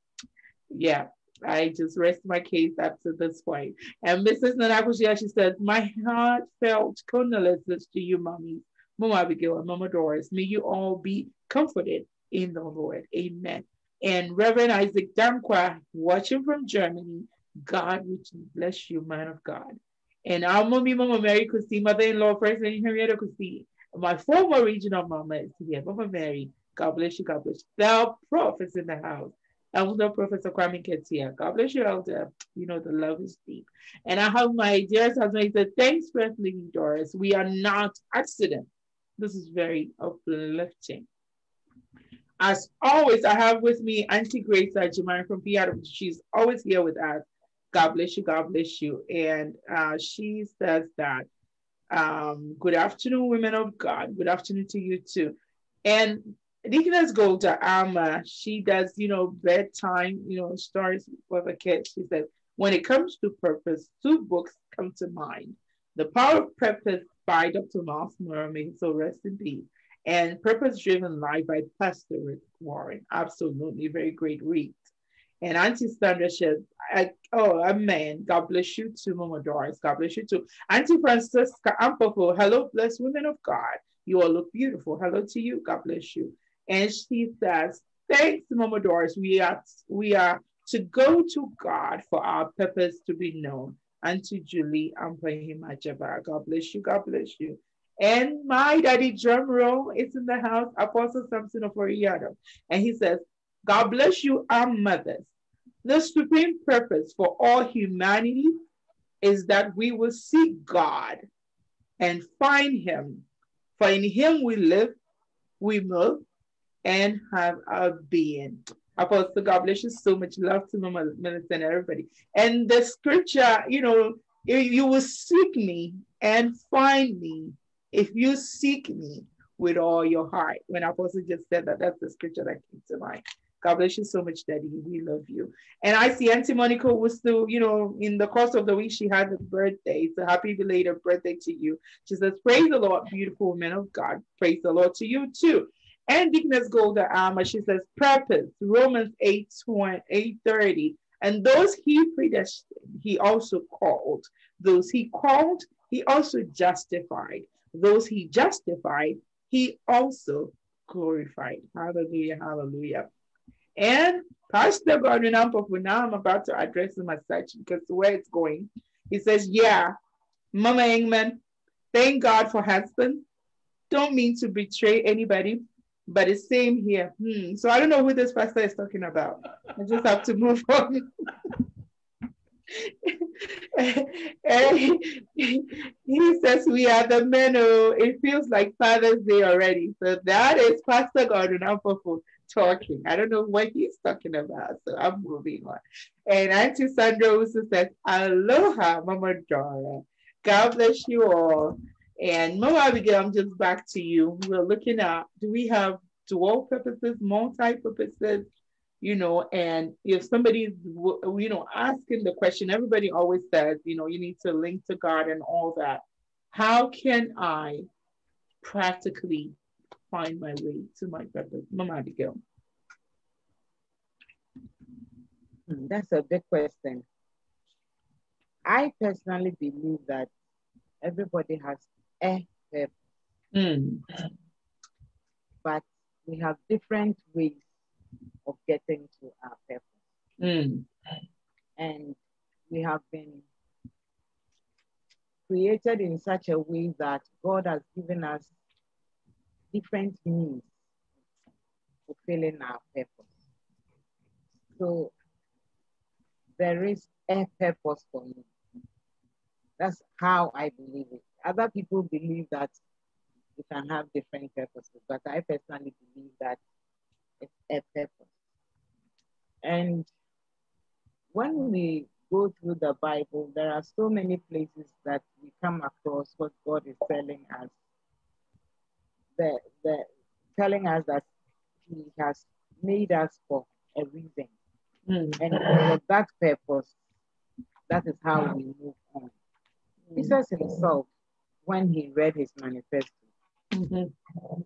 yeah, I just rest my case up to this point. And Mrs. Nanakushia, she says, My heartfelt condolences to you, mommy, Mama Abigail and Mama Doris. May you all be comforted in the Lord. Amen and Reverend Isaac Dankwa, watching from Germany. God richly bless you, man of God. And our mommy, Mama Mary Kusi, mother-in-law, First Lady Henrietta Kusi. My former regional mama is here, Mama Mary. God bless you, God bless you. The prophets in the house. Elder Professor Kwame Ketia. God bless you, Elder. You know, the love is deep. And I have my dearest husband. He said, Thanks, for Lady Doris. We are not accident. This is very uplifting. As always, I have with me Auntie Grace Ajimari from PR. She's always here with us. God bless you. God bless you. And uh, she says that, um, good afternoon, women of God. Good afternoon to you too. And Deaconess Golda Alma, she does, you know, bedtime, you know, stories for the kids. She said, when it comes to purpose, two books come to mind. The Power of Purpose by Dr. Myles Munroe, so rest in peace and Purpose Driven Life by Pastor Rick Warren. Absolutely, very great read. And Auntie Sandra said, oh, amen. God bless you too, Mama Doris. God bless you too. Auntie Francisca Ampofo, hello, blessed women of God. You all look beautiful. Hello to you. God bless you. And she says, thanks, Mama Doris. We are, we are to go to God for our purpose to be known. And to Julie Ampahimajaba. God bless you. God bless you. And my daddy drum roll is in the house, Apostle Samson of Oriado. And he says, God bless you, our mothers. The supreme purpose for all humanity is that we will seek God and find him. For in him we live, we move, and have our being. Apostle, God bless you so much. Love to my Minister and everybody. And the scripture, you know, you will seek me and find me if you seek me with all your heart, when Apostle just said that, that's the scripture that came to mind. God bless you so much, Daddy. We love you. And I see Auntie Monica was still, you know, in the course of the week, she had a birthday. So happy belated birthday to you. She says, Praise the Lord, beautiful woman of God. Praise the Lord to you too. And Deaconess Golda Alma, she says, purpose, Romans 8, 20, 8 30. And those he predestined, he also called. Those he called, he also justified. Those he justified, he also glorified. Hallelujah, hallelujah. And Pastor Gordon Ampofo, now I'm about to address him as such because where it's going. He says, Yeah, Mama Engmann, thank God for husband. Don't mean to betray anybody, but it's same here. Hmm. So I don't know who this pastor is talking about. I just have to move on. he says we are the men who it feels like Father's Day already. So that is Pastor Gordon Ampofo talking. I don't know what he's talking about, so I'm moving on. And Auntie Sandra also says, Aloha, Mama Dora. God bless you all. And Mama Abigail, I'm just back to you. We're looking at do we have dual purposes, multi purposes? You know, and if somebody's, you know, asking the question, everybody always says, you know, you need to link to God and all that. How can I practically find my way to my purpose? Mama Abigail. Hmm, that's a big question. I personally believe that everybody has purpose. Mm. But we have different ways of getting to our purpose. Mm. And we have been created in such a way that God has given us different means of fulfilling our purpose. So there is a purpose for me. That's how I believe it. Other people believe that you can have different purposes, but I personally believe that it's a purpose. And when we go through the Bible, there are so many places that we come across what God is telling us the, the, telling us that He has made us for a reason. Mm. And for that purpose, that is how we move on. Mm. He says himself, when he read his manifesto, mm-hmm.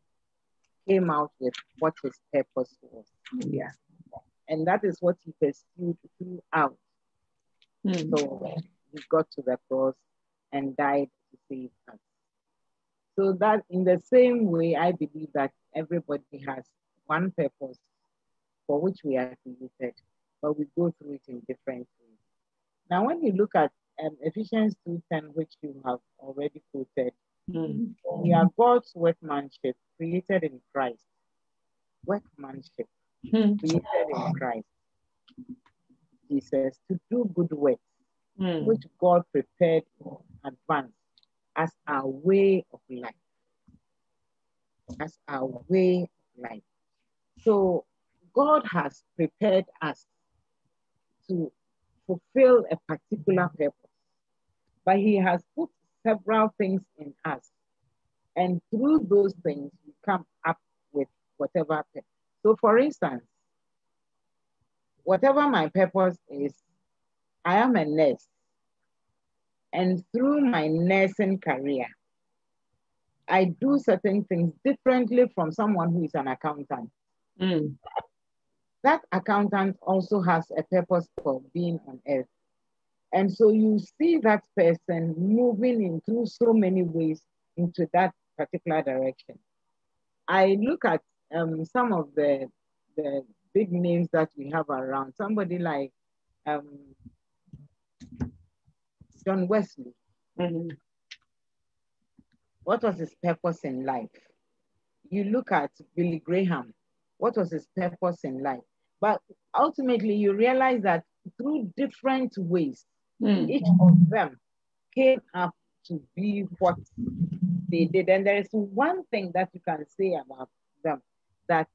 came out with what his purpose was. Yeah. And that is what he pursued throughout. Mm. So he got to the cross and died to save us. So that in the same way, I believe that everybody has one purpose for which we are created, but we go through it in different ways. Now, when you look at um, Ephesians 2.10, which you have already quoted, mm-hmm. we are God's workmanship created in Christ. Workmanship mm-hmm. created in Christ. He says to do good works, mm-hmm. which God prepared in advance as our way of life. As our way of life. So God has prepared us to fulfill a particular purpose, but He has put several things in us. And through those things, we come up with whatever. So, for instance, whatever my purpose is, I am a nurse. And through my nursing career, I do certain things differently from someone who is an accountant. Mm. That accountant also has a purpose for being on earth. And so you see that person moving in through so many ways into that particular direction. I look at um, some of the, the big names that we have around, somebody like um, John Wesley. Mm-hmm. What was his purpose in life? You look at Billy Graham. What was his purpose in life? But ultimately, you realize that through different ways, mm. each of them came up to be what they did. And there is one thing that you can say about them that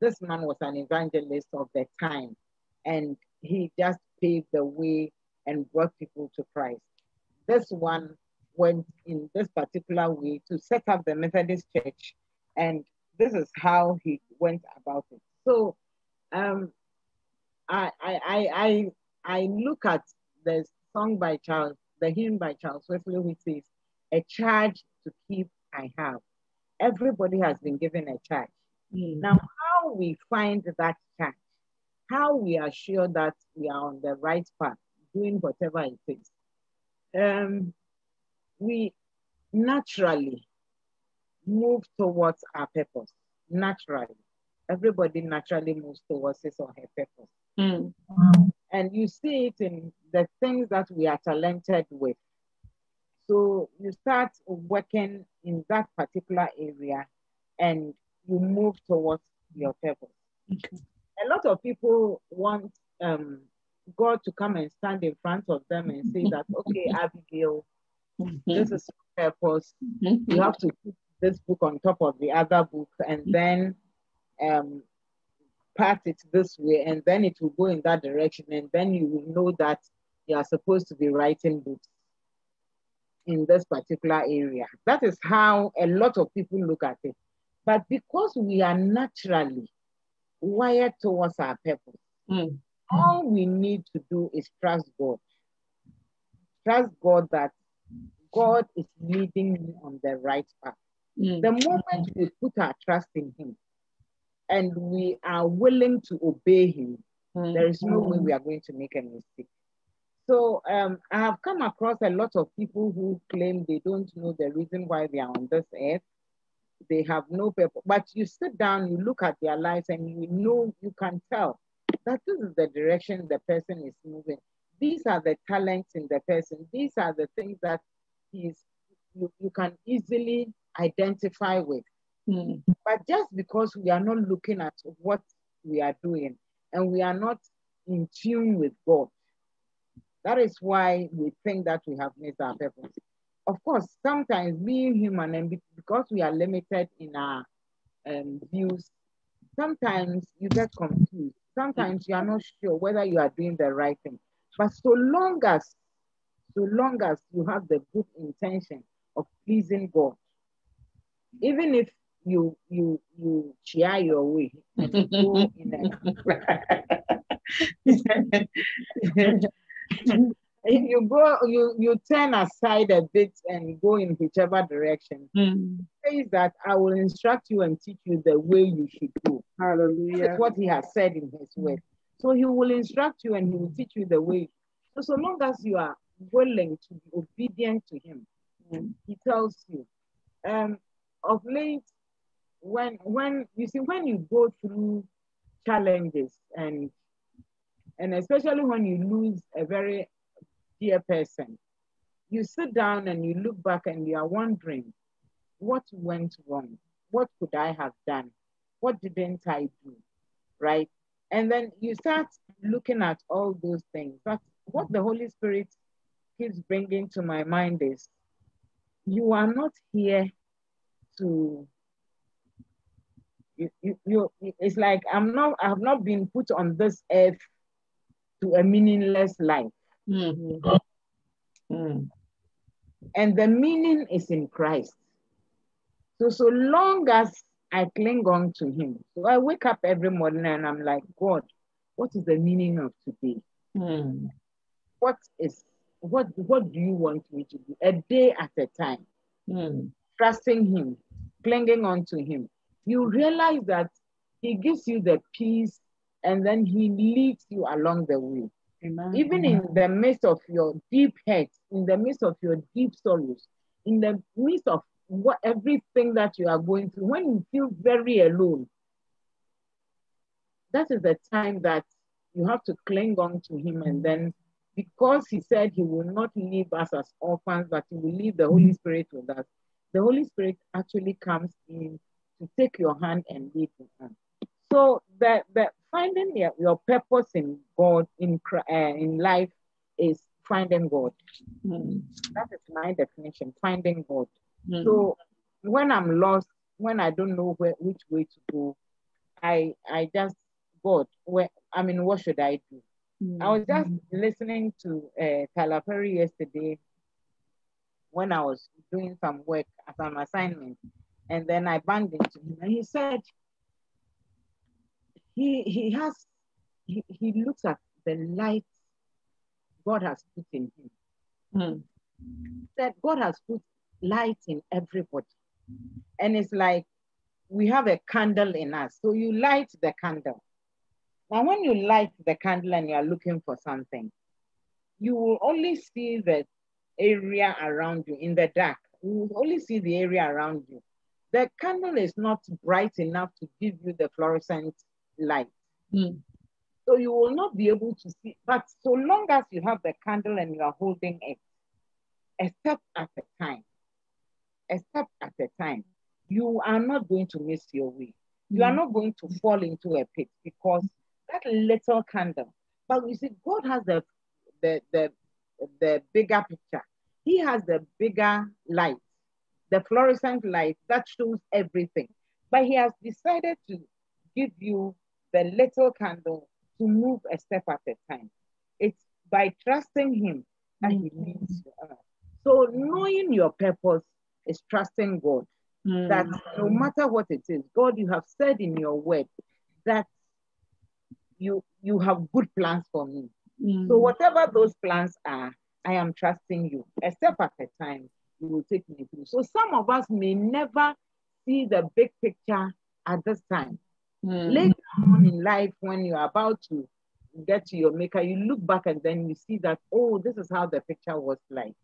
this man was an evangelist of the time, and he just paved the way and brought people to Christ. This one went in this particular way to set up the Methodist Church, and this is how he went about it. So um, I, I, I, I look at the song by Charles, the hymn by Charles Wesley, which says, A charge to keep I have. Everybody has been given a charge. Mm. Now, how we find that charge, how we are sure that we are on the right path, doing whatever it is, um, we naturally move towards our purpose. Naturally, everybody naturally moves towards his or her purpose. Mm. And you see it in the things that we are talented with. So you start working in that particular area and you move towards your purpose. Okay. A lot of people want um, God to come and stand in front of them and say that, okay, Abigail, mm-hmm. this is purpose. Mm-hmm. You have to put this book on top of the other book and then um, part it this way, and then it will go in that direction, and then you will know that you are supposed to be writing books in this particular area. That is how a lot of people look at it. But because we are naturally wired towards our purpose, mm. all we need to do is trust God. Trust God that God is leading me on the right path. Mm. The moment we put our trust in Him and we are willing to obey Him, mm. there is no way we are going to make a mistake. So um, I have come across a lot of people who claim they don't know the reason why they are on this earth. They have no purpose. But you sit down, you look at their lives, and you know, you can tell that this is the direction the person is moving. These are the talents in the person. These are the things that he's you, you can easily identify with. Mm. But just because we are not looking at what we are doing and we are not in tune with God, that is why we think that we have missed our purpose. Of course, sometimes being human and because we are limited in our um, views, sometimes you get confused. Sometimes you are not sure whether you are doing the right thing. But so long as, so long as you have the good intention of pleasing God, even if you you you cheer your way. And you go in a you go you you turn aside a bit and go in whichever direction mm. says that i will instruct you and teach you the way you should go. Hallelujah. that's what he has said in his word. So he will instruct you and he will teach you the way. So so long as you are willing to be obedient to him mm. he tells you um of late when when you see when you go through challenges and and especially when you lose a very dear person, you sit down and you look back and you are wondering, what went wrong? What could I have done? What didn't I do? Right? And then you start looking at all those things. But what the Holy Spirit keeps bringing to my mind is you are not here to you, you, you, it's like I'm not I have not been put on this earth to a meaningless life. Mm-hmm. Mm. And the meaning is in Christ. So, so long as I cling on to Him, so I wake up every morning and I'm like, God, what is the meaning of today? Mm. What is what what do you want me to do? A day at a time. Mm. Trusting Him, clinging on to Him. You realize that He gives you the peace and then He leads you along the way. Amen. Even in the midst of your deep hurts, in the midst of your deep sorrows, in the midst of what everything that you are going through, when you feel very alone, that is the time that you have to cling on to him and then because he said he will not leave us as orphans, but he will leave the Holy mm. Spirit with us. The Holy Spirit actually comes in to take your hand and lead you on. So the, the finding your, your purpose in God, in, uh, in life, is finding God. Mm. That is my definition, finding God. Mm. So when I'm lost, when I don't know where which way to go, I I just God, where I mean, what should I do? Mm. I was just listening to uh, Tyler Perry yesterday when I was doing some work as an assignment, and then I banged into him, and he said, he he has he, he looks at the light God has put in him. Mm. That God has put light in everybody. And it's like we have a candle in us. So you light the candle. Now, when you light the candle and you are looking for something, you will only see the area around you in the dark. You will only see the area around you. The candle is not bright enough to give you the fluorescent light. Mm. So you will not be able to see. But so long as you have the candle and you are holding it, a step at a time, a step at a time, you are not going to miss your way. You are not going to fall into a pit because that little candle. But you see, God has the the the, the bigger picture. He has the bigger light, the fluorescent light that shows everything. But he has decided to give you the little candle to move a step at a time. It's by trusting him that he leads you. So knowing your purpose is trusting God. Mm. That no matter what it is, God, you have said in your word that you you have good plans for me. Mm. So whatever those plans are, I am trusting you. A step at a time, you will take me through. So some of us may never see the big picture at this time. Mm. Later on in life, when you're about to get to your maker, you look back and then you see that, oh, this is how the picture was like.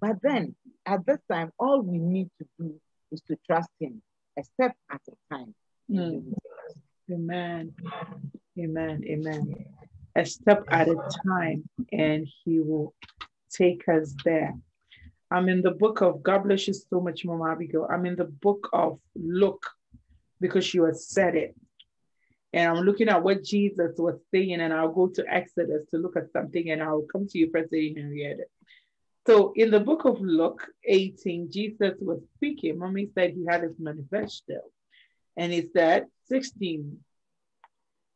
But then at this time, all we need to do is to trust him a step at a time. Mm. Amen. Amen. Amen. A step at a time, and he will take us there. I'm in the book of God bless you so much, Mama Abigail. I'm in the book of Luke because you have said it. And I'm looking at what Jesus was saying, and I'll go to Exodus to look at something, and I'll come to you, President Henrietta. So in the book of Luke 18, Jesus was speaking. Mommy said he had his manifesto. And he said, 16.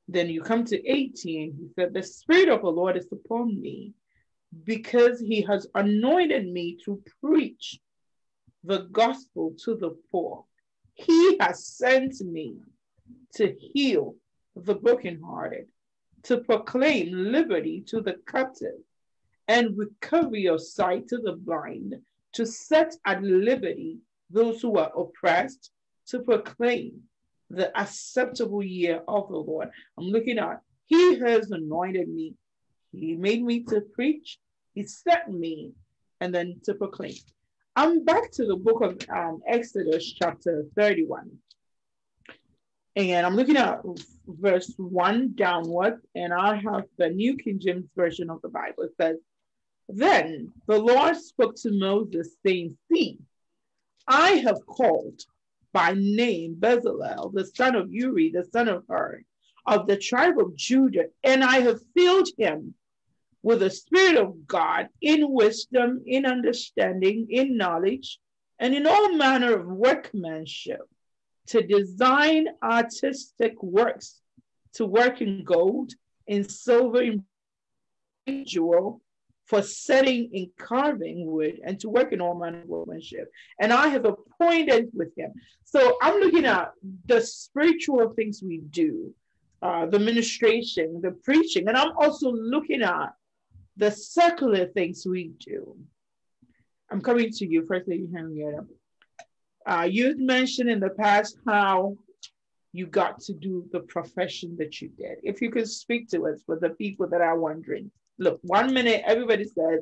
Then you come to 18. He said, The Spirit of the Lord is upon me because he has anointed me to preach the gospel to the poor. He has sent me to heal the brokenhearted, to proclaim liberty to the captive and recovery of sight to the blind, to set at liberty those who are oppressed, to proclaim the acceptable year of the Lord. I'm looking at, He has anointed me. He made me to preach. He set me, and then to proclaim. I'm back to the book of um, Exodus, chapter 31. And I'm looking at verse 1 downward, and I have the New King James Version of the Bible. It says, then the Lord spoke to Moses, saying, See, I have called by name Bezalel, the son of Uri, the son of Hur, of the tribe of Judah, and I have filled him with the Spirit of God in wisdom, in understanding, in knowledge, and in all manner of workmanship to design artistic works, to work in gold, in silver, in jewel, for setting in carving wood and to work in all manner of workmanship. And I have appointed with him. So I'm looking at the spiritual things we do, uh, the ministration, the preaching, and I'm also looking at the secular things we do. I'm coming to you, First Lady Henrietta. Uh, you mentioned in the past how you got to do the profession that you did. If you could speak to us for the people that are wondering look, one minute everybody says,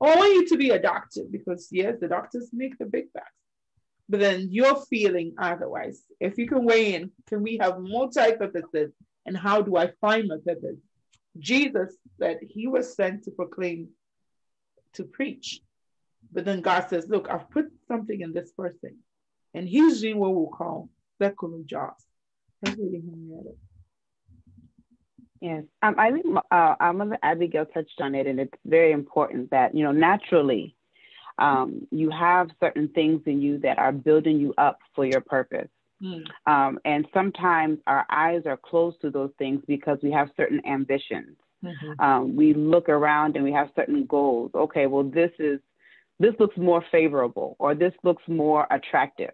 oh, I want you to be a doctor because yes, the doctors make the big bucks. But then you're feeling otherwise. If you can weigh in, can we have more multi-purposes? And how do I find my purpose? Jesus said he was sent to proclaim, to preach. But then God says, look, I've put something in this person. And he's doing what we'll call secular jobs. Yes, um, I think uh, our mother Abigail touched on it, and it's very important that you know naturally um, you have certain things in you that are building you up for your purpose. Mm. Um, and sometimes our eyes are closed to those things because we have certain ambitions. Mm-hmm. Um, we look around and we have certain goals. Okay, well, this is this looks more favorable, or this looks more attractive.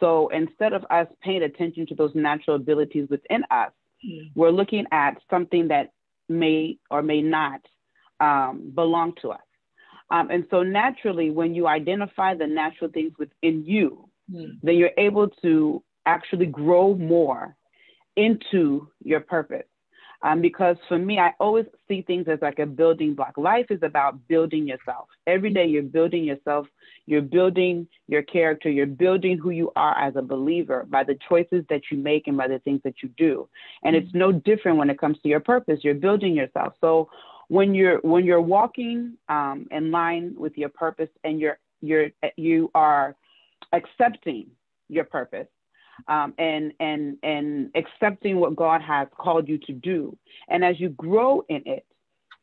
So instead of us paying attention to those natural abilities within us, Mm. We're looking at something that may or may not um, belong to us. Um, and so naturally, when you identify the natural things within you, mm. then you're able to actually grow more into your purpose. Um, because for me, I always see things as like a building block. Life is about building yourself. Every day you're building yourself, you're building your character, you're building who you are as a believer by the choices that you make and by the things that you do. And it's no different when it comes to your purpose. You're building yourself. So when you're when you're walking um, in line with your purpose and you're you're you are accepting your purpose um, and and and accepting what God has called you to do. And as you grow in it,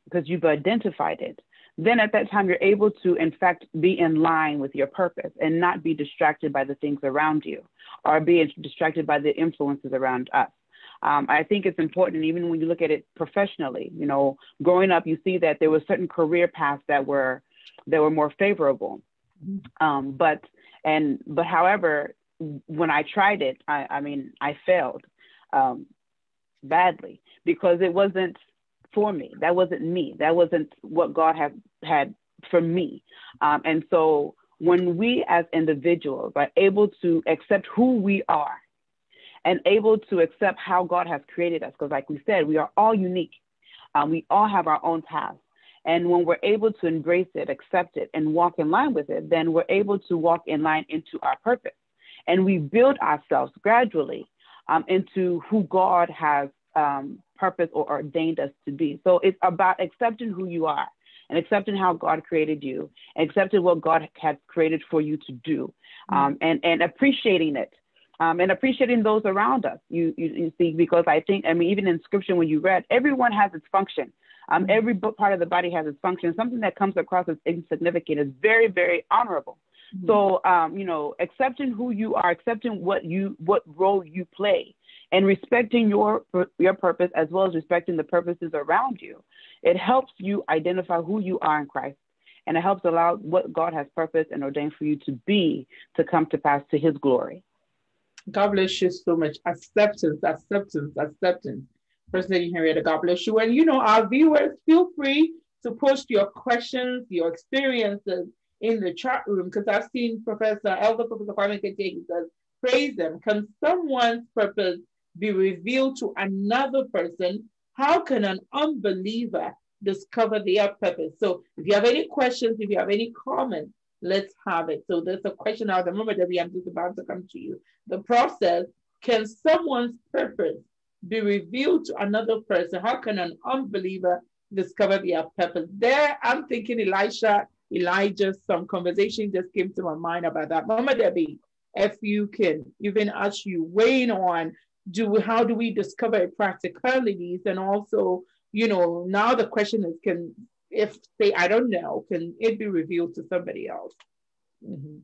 because you've identified it, then at that time you're able to, in fact, be in line with your purpose and not be distracted by the things around you or be distracted by the influences around us. Um, I think it's important, even when you look at it professionally. You know, growing up, you see that there were certain career paths that were that were more favorable. Mm-hmm. Um, but and but however, when I tried it, I, I mean, I failed um, badly because it wasn't for me. That wasn't me. That wasn't what God had had for me. Um, and so when we as individuals are able to accept who we are and able to accept how God has created us, because like we said, we are all unique. Um, we all have our own paths. And when we're able to embrace it, accept it, and walk in line with it, then we're able to walk in line into our purpose and we build ourselves gradually um, into who God has um, purpose or ordained us to be. So it's about accepting who you are and accepting how God created you, and accepting what God has created for you to do, um, mm-hmm. and and appreciating it. Um, and appreciating those around us. You, you, you see, because I think, I mean, even in scripture, when you read, everyone has its function. Um, mm-hmm. every part of the body has its function. Something that comes across as insignificant is very, very honorable. Mm-hmm. So, um, you know, accepting who you are, accepting what you, what role you play, and respecting your your purpose as well as respecting the purposes around you. It helps you identify who you are in Christ, and it helps allow what God has purposed and ordained for you to be to come to pass to His glory. God bless you so much. Acceptance, acceptance, acceptance. First Lady Henrietta, God bless you. And you know, our viewers, feel free to post your questions, your experiences in the chat room because I've seen Professor Elder Professor Kwame Ketegi says, praise them. Can someone's purpose be revealed to another person? How can an unbeliever discover their purpose? So if you have any questions, if you have any comments, let's have it. So there's a question out. Remember that I'm just about to come to you. The process, can someone's purpose be revealed to another person? How can an unbeliever discover their purpose? There, I'm thinking Elisha Elijah, some conversation just came to my mind about that. Mama Debbie, if you can, even as you weighing on, do how do we discover practicalities and also, you know, now the question is, can if say I don't know, can it be revealed to somebody else? Mm-hmm.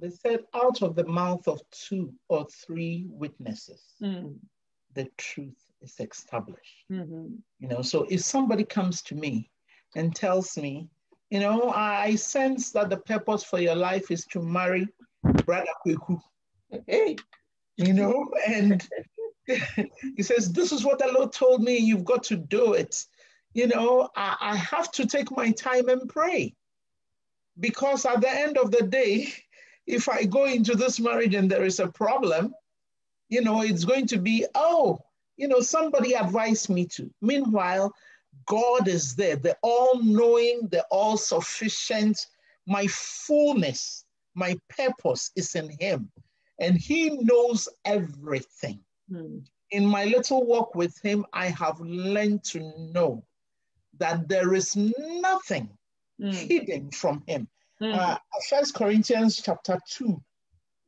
They said, out of the mouth of two or three witnesses, mm. the truth is established. Mm-hmm. You know, so if somebody comes to me and tells me, you know, I sense that the purpose for your life is to marry Brother Kweku. Hey. You know, and he says, This is what the Lord told me, you've got to do it. You know, I, I have to take my time and pray. Because at the end of the day, if I go into this marriage and there is a problem, you know, it's going to be, oh, you know, somebody advised me to. Meanwhile, God is there, the all knowing, the all sufficient. My fullness, my purpose is in Him, and He knows everything. Mm. In my little walk with Him, I have learned to know that there is nothing mm. hidden from Him. Mm. Uh, First Corinthians chapter 2,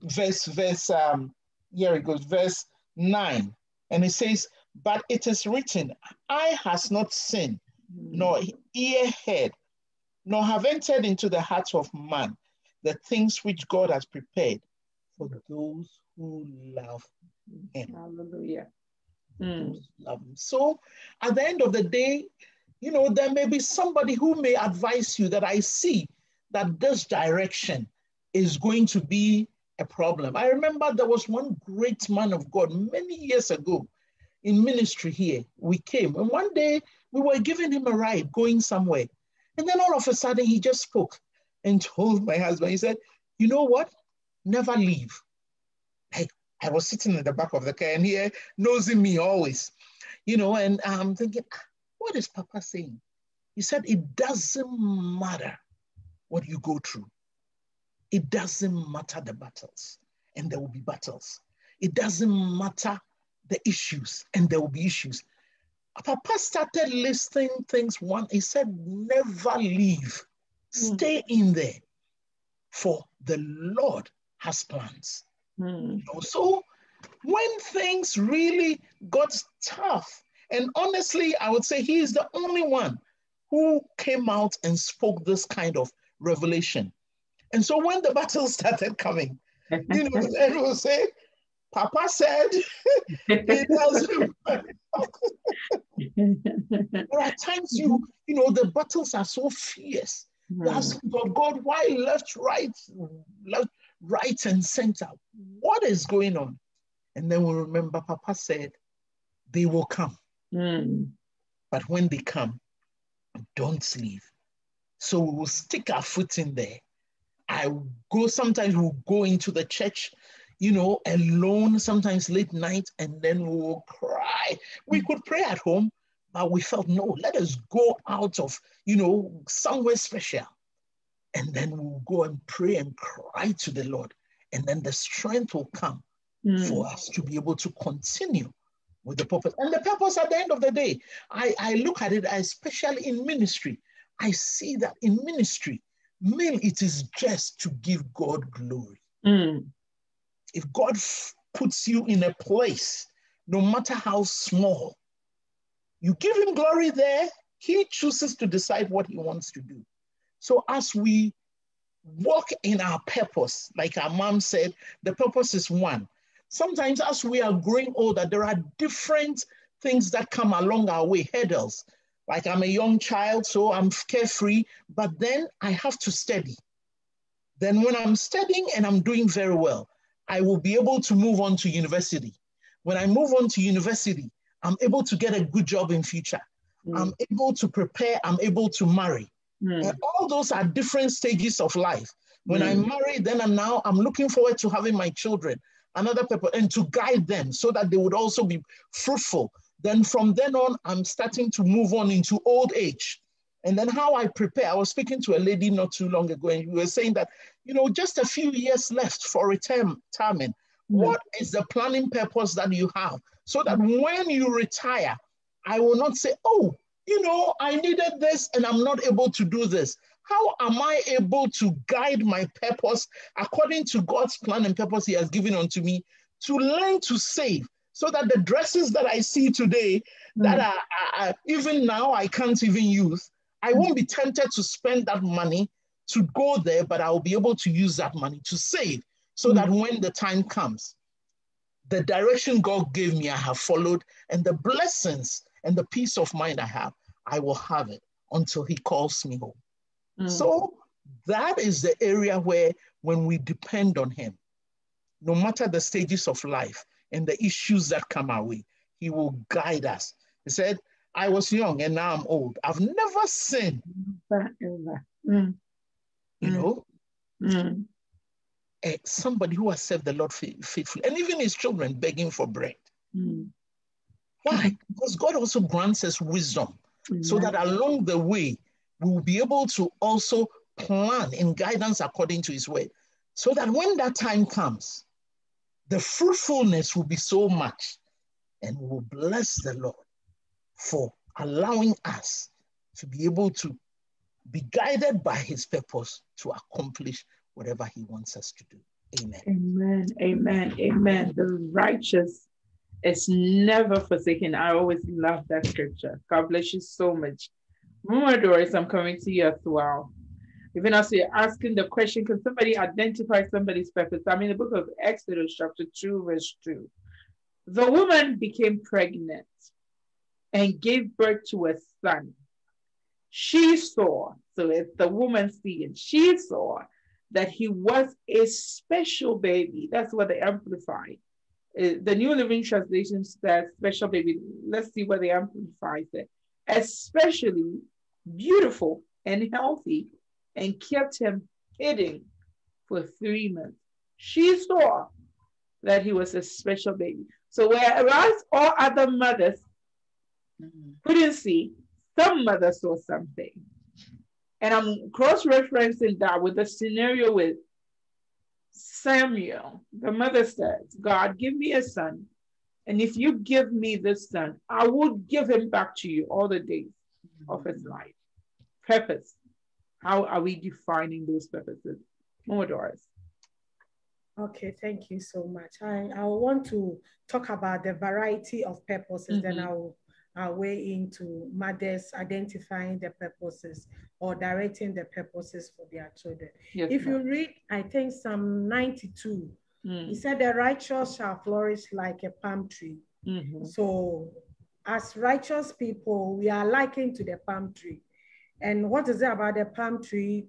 verse, verse, um, here it goes, verse 9. And it says, but it is written, Eye has not seen, nor ear heard, nor have entered into the heart of man the things which God has prepared for those who love him. Hallelujah. Mm. Love him. So at the end of the day, you know, there may be somebody who may advise you that I see that this direction is going to be a problem. I remember there was one great man of God many years ago in ministry here. We came, and one day we were giving him a ride going somewhere. And then all of a sudden he just spoke and told my husband, he said, You know what? Never leave. Like I was sitting in the back of the car and he nosing me always, you know, and I'm thinking, ah, what is Papa saying? He said, it doesn't matter what you go through. It doesn't matter the battles, and there will be battles. It doesn't matter the issues, and there will be issues. Papa started listing things one. He said, never leave. Mm. Stay in there. For the Lord has plans. Mm. You know, so when things really got tough, and honestly, I would say he is the only one who came out and spoke this kind of revelation. And so when the battle started coming, you know, everyone say, Papa said it doesn't There are times you, you know, the battles are so fierce. You ask God, God, why left, right, left, right, and center? What is going on? And then we remember Papa said, they will come. Mm. But when they come, don't leave. So we will stick our foot in there. I go, sometimes we'll go into the church, you know, alone, sometimes late night, and then we will cry. We could pray at home, but we felt, no, let us go out of, you know, somewhere special. And then we'll go and pray and cry to the Lord. And then the strength will come mm. for us to be able to continue with the purpose. And the purpose at the end of the day, I, I look at it, especially in ministry. I see that in ministry, main it is just to give God glory. Mm. If God puts you in a place, no matter how small, you give him glory there, he chooses to decide what he wants to do. So as we walk in our purpose, like our mom said, the purpose is one. Sometimes as we are growing older, there are different things that come along our way, hurdles. Like I'm a young child, so I'm carefree, but then I have to study. Then when I'm studying and I'm doing very well, I will be able to move on to university. When I move on to university, I'm able to get a good job in future. Mm. I'm able to prepare, I'm able to marry. Mm. And all those are different stages of life. When mm. I marry, then I'm now I'm looking forward to having my children, another people, and to guide them so that they would also be fruitful. Then from then on, I'm starting to move on into old age. And then how I prepare, I was speaking to a lady not too long ago, and we were saying that, you know, just a few years left for retirement. Mm. What is the planning purpose that you have? So that when you retire, I will not say, oh, you know, I needed this and I'm not able to do this. How am I able to guide my purpose according to God's plan and purpose He has given unto me to learn to save so that the dresses that I see today mm. that are, are, even now I can't even use, I won't be tempted to spend that money to go there, but I'll be able to use that money to save so mm. that when the time comes, the direction God gave me, I have followed, and the blessings and the peace of mind I have, I will have it until He calls me home. Mm. So that is the area where, when we depend on Him, no matter the stages of life and the issues that come our way, He will guide us. He said, I was young and now I'm old. I've never sinned. Mm. You know? Mm. Uh, somebody who has served the Lord faithfully, and even his children begging for bread. Mm. Why? Because God also grants us wisdom so that along the way, we will be able to also plan in guidance according to his word. So that when that time comes, the fruitfulness will be so much and we will bless the Lord for allowing us to be able to be guided by his purpose to accomplish whatever he wants us to do. Amen. Amen. Amen. Amen. The righteous is never forsaken. I always love that scripture. God bless you so much. Mama Doris, I'm coming to you as well. Even as you're asking the question, can somebody identify somebody's purpose? I'm in the book of Exodus, chapter 2, verse 2. The woman became pregnant and gave birth to a son. She saw, so it's the woman seeing, she saw that he was a special baby. That's what they amplify. Uh, the New Living Translation says special baby. Let's see what they amplify it. Especially beautiful and healthy, and kept him hidden for three months. She saw that he was a special baby. So whereas all other mothers mm-hmm. couldn't see, some mother saw something. And I'm cross-referencing that with the scenario with Samuel. The mother says, God, give me a son. And if you give me this son, I will give him back to you all the days of his life. Purpose. How are we defining those purposes? More Doris. Okay, thank you so much. I, I want to talk about the variety of purposes, mm -hmm. then mm-hmm. I'll, I'll weigh into mothers identifying the purposes or directing the purposes for their children. Yes, if you read, I think Psalm 92, mm. he said, the righteous shall flourish like a palm tree. Mm -hmm. So as righteous people, we are likened to the palm tree. And what is it about the palm tree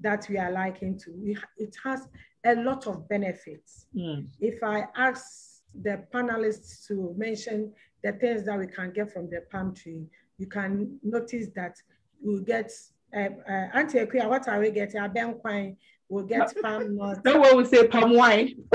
that we are likened to? We, it has a lot of benefits. Mm. If I ask the panelists to mention the things that we can get from the palm tree, you can notice that we'll get, uh, uh, Auntie Akuya, what are we getting? Abenquine, we'll get palm nuts. No one will say palm wine.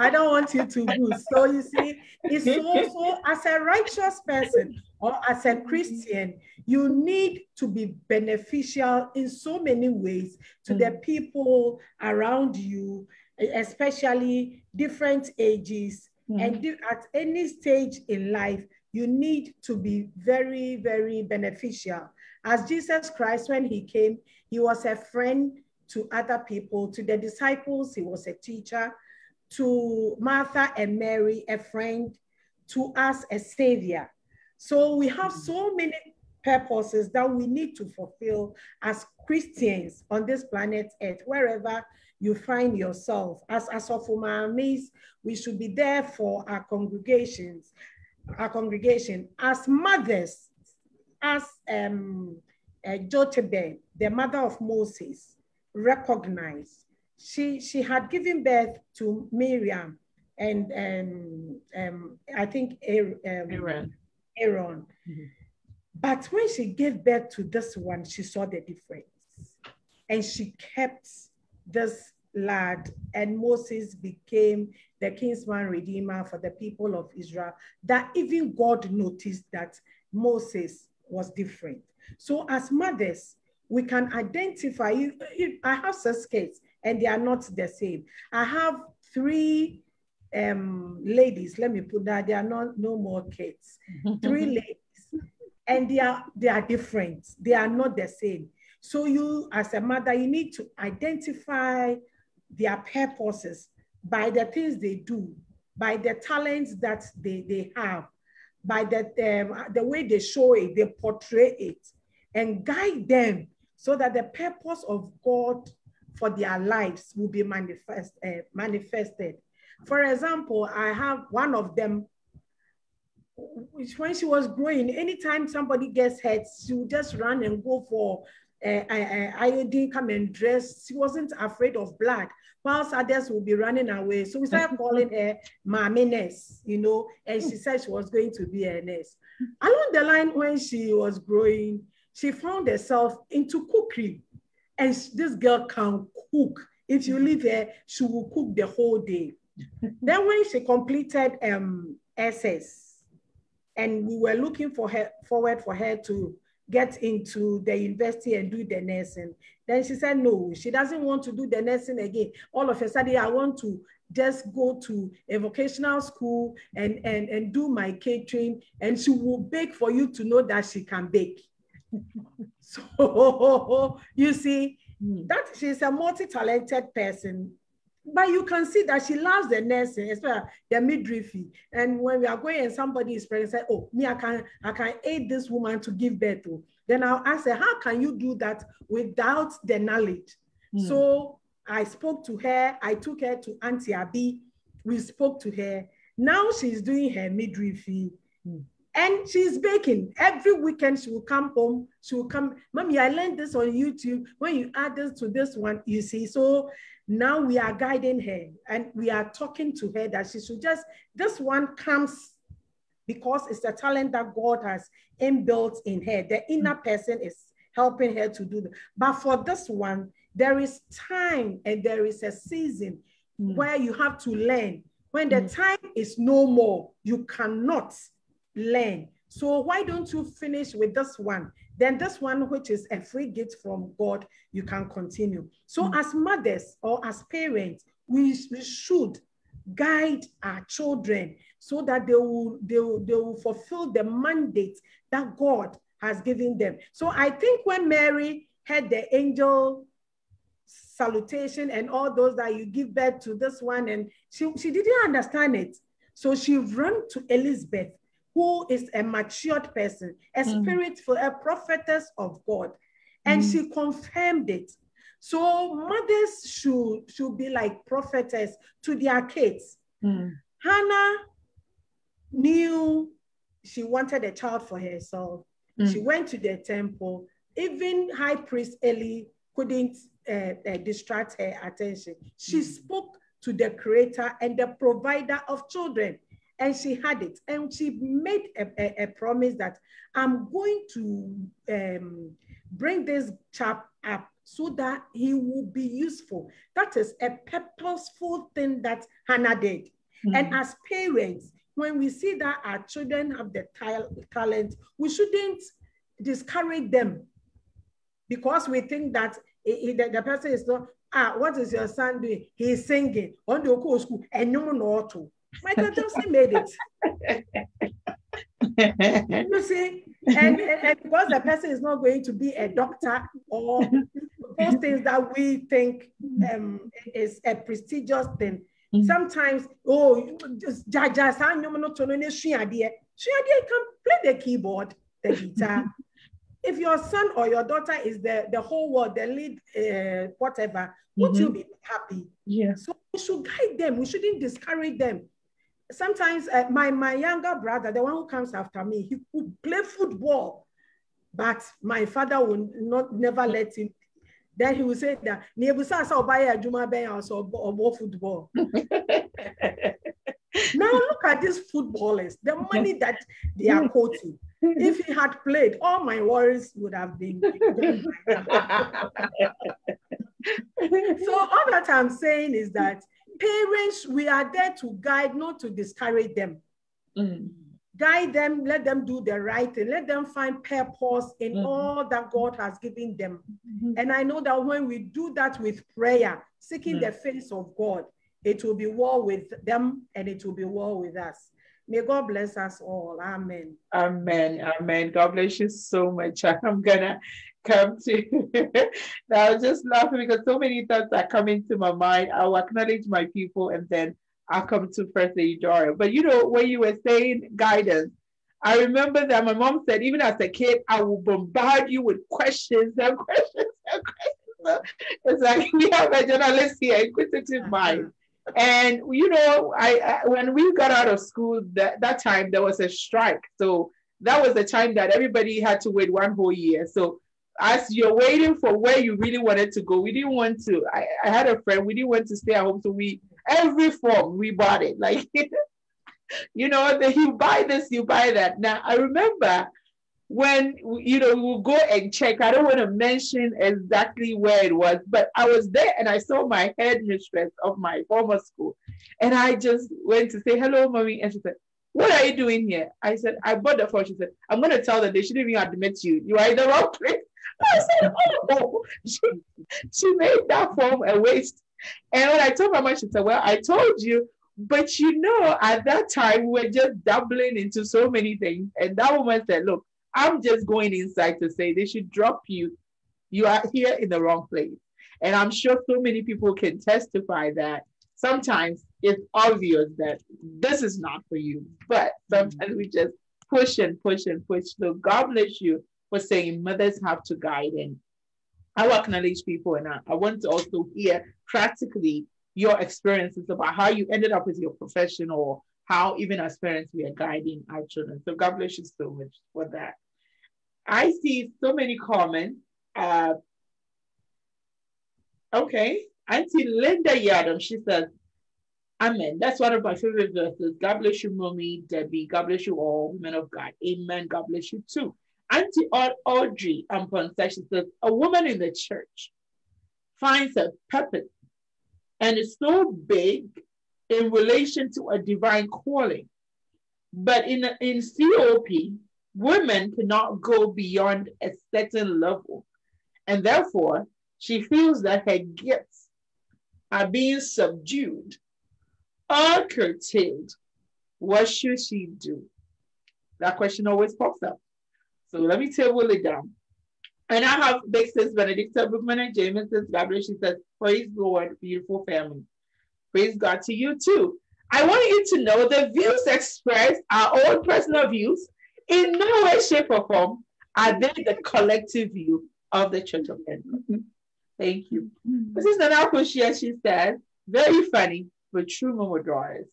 I don't want you to lose. So you see, it's also as a righteous person or as a Christian, you need to be beneficial in so many ways to mm. the people around you, especially different ages. Mm. And at any stage in life, you need to be very, very beneficial. As Jesus Christ, when he came, he was a friend to other people, to the disciples, he was a teacher to Martha and Mary, a friend, to us, a savior. So we have so many purposes that we need to fulfill as Christians on this planet Earth, wherever you find yourself. As as of Umamis, we should be there for our congregations, our congregation. As mothers, as um, uh, the mother of Moses, recognize she she had given birth to Miriam and um, um, I think Aaron. Aaron. Aaron. Mm-hmm. But when she gave birth to this one, she saw the difference. And she kept this lad, and Moses became the kinsman redeemer for the people of Israel. That even God noticed that Moses was different. So, as mothers, we can identify. I have six kids and they are not the same. I have three um, ladies, let me put that, they are not no more kids. three ladies, and they are they are different. They are not the same. So you, as a mother, you need to identify their purposes by the things they do, by the talents that they, they have, by the, um, the way they show it, they portray it, and guide them so that the purpose of God for their lives will be manifest, uh, manifested. For example, I have one of them, which when she was growing, anytime somebody gets hurt, she would just run and go for uh, uh, iodine, come and dress. She wasn't afraid of blood, whilst others will be running away. So we started calling her Mami Nurse, you know, and she said she was going to be a nurse. Along the line, when she was growing, she found herself into cookery. And this girl can cook. If you leave her, she will cook the whole day. then when she completed um, SS, and we were looking for her forward for her to get into the university and do the nursing. Then she said, no, she doesn't want to do the nursing again. All of a sudden, I want to just go to a vocational school and, and, and do my catering. And she will bake for you to know that she can bake. so you see, mm. that she's a multi-talented person. But you can see that she loves the nursing, especially the midwifery. And when we are going and somebody is pregnant, say, oh, me, I can, I can aid this woman to give birth to. Then I'll ask her, how can you do that without the knowledge? Mm. So I spoke to her, I took her to Auntie Abby, we spoke to her. Now she's doing her midwifery. Mm. And she's baking. Every weekend she will come home. She will come, Mommy, I learned this on YouTube. When you add this to this one, you see. So now we are guiding her and we are talking to her that she should just, this one comes because it's a talent that God has inbuilt in her. The inner person is helping her to do that. But for this one, there is time and there is a season mm. where you have to learn. When the mm. time is no more, you cannot learn. So why don't you finish with this one? Then this one, which is a free gift from God, you can continue. So mm. as mothers or as parents, we, we should guide our children so that they will, they will, they will fulfill the mandate that God has given them. So I think when Mary had the angel salutation and all those that you give birth to this one, and she, she didn't understand it. So she ran to Elizabeth, who is a matured person, a mm. spiritful, a prophetess of God, and mm. she confirmed it. So mothers should, should be like prophetess to their kids. Mm. Hannah knew she wanted a child for herself. Mm. She went to the temple. Even High Priest Eli couldn't uh, uh, distract her attention. She mm. spoke to the creator and the provider of children. And she had it. And she made a, a, a promise that I'm going to um, bring this chap up so that he will be useful. That is a purposeful thing that Hannah did. Mm-hmm. And as parents, when we see that our children have the talent, we shouldn't discourage them because we think that he, the, the person is not, ah, what is your son doing? He's singing on the school and no one to. My made it. you see, and, and, and, because the person is not going to be a doctor or those things that we think um, is a prestigious thing. Mm-hmm. Sometimes, oh, just jaja, can play the keyboard, the guitar. if your son or your daughter is the, the whole world, the lead, uh, whatever, would mm-hmm. you be happy? Yeah. So we should guide them. We shouldn't discourage them. Sometimes uh, my, my younger brother, the one who comes after me, he could play football, but my father would not never let him then he would say that Nebusa saw buy a Juma also or football. now look at these footballers, the money that they are quoting. If he had played, all my worries would have been. so all that I'm saying is that parents, we are there to guide, not to discourage them. Mm guide them, let them do the right thing, let them find purpose in mm-hmm. all that God has given them. Mm-hmm. And I know that when we do that with prayer, seeking mm-hmm. the face of God, it will be war with them and it will be war with us. May God bless us all. Amen. Amen. Amen. God bless you so much. I'm gonna come to now just laughing because so many thoughts are coming to my mind. I'll acknowledge my people and then I'll come to First Lady Dora. But you know, when you were saying guidance, I remember that my mom said, even as a kid, I will bombard you with questions and questions and questions. It's like we have a journalist here, inquisitive mind. And you know, I, I, when we got out of school that, that time there was a strike. So that was the time that everybody had to wait one whole year. So as you're waiting for where you really wanted to go, we didn't want to. I, I had a friend, we didn't want to stay at home, so we every form we bought it. Like, you know, the, you buy this, you buy that. Now, I remember when, you know, we'll go and check. I don't want to mention exactly where it was, but I was there and I saw my headmistress of my former school. And I just went to say, hello, mommy. And she said, what are you doing here? I said, I bought the form. She said, I'm going to tell them they shouldn't even admit you. You are in the wrong place. I said, oh, she, she made that form a waste and when I told my mom, she said, Well, I told you, but you know, at that time, we were just dabbling into so many things. And that woman said, Look, I'm just going inside to say they should drop you. You are here in the wrong place. And I'm sure so many people can testify that sometimes it's obvious that this is not for you, but sometimes we just push and push and push. So God bless you for saying mothers have to guide and I acknowledge people and I, I want to also hear practically your experiences about how you ended up with your profession or how even as parents we are guiding our children. So God bless you so much for that. I see so many comments. Uh, okay, Auntie Linda Yadam, she says, Amen. That's one of my favorite verses. God bless you, Mommy, Debbie. God bless you all, women of God. Amen. God bless you too. Auntie Audrey Ampon says, a woman in the church finds a purpose and it's so big in relation to a divine calling. But in, in COP, women cannot go beyond a certain level. And therefore, she feels that her gifts are being subdued or curtailed. What should she do? That question always pops up. So let me table it down. And I have big sis Benedicta Bookman and James God bless. She says, Praise God, beautiful family. Praise God to you too. I want you to know the views expressed are all personal views. In no way, shape, or form are they the collective view of the Church of God. Mm-hmm. Thank you. This is Nana Kushia, she said, very funny, but true Momo Doris.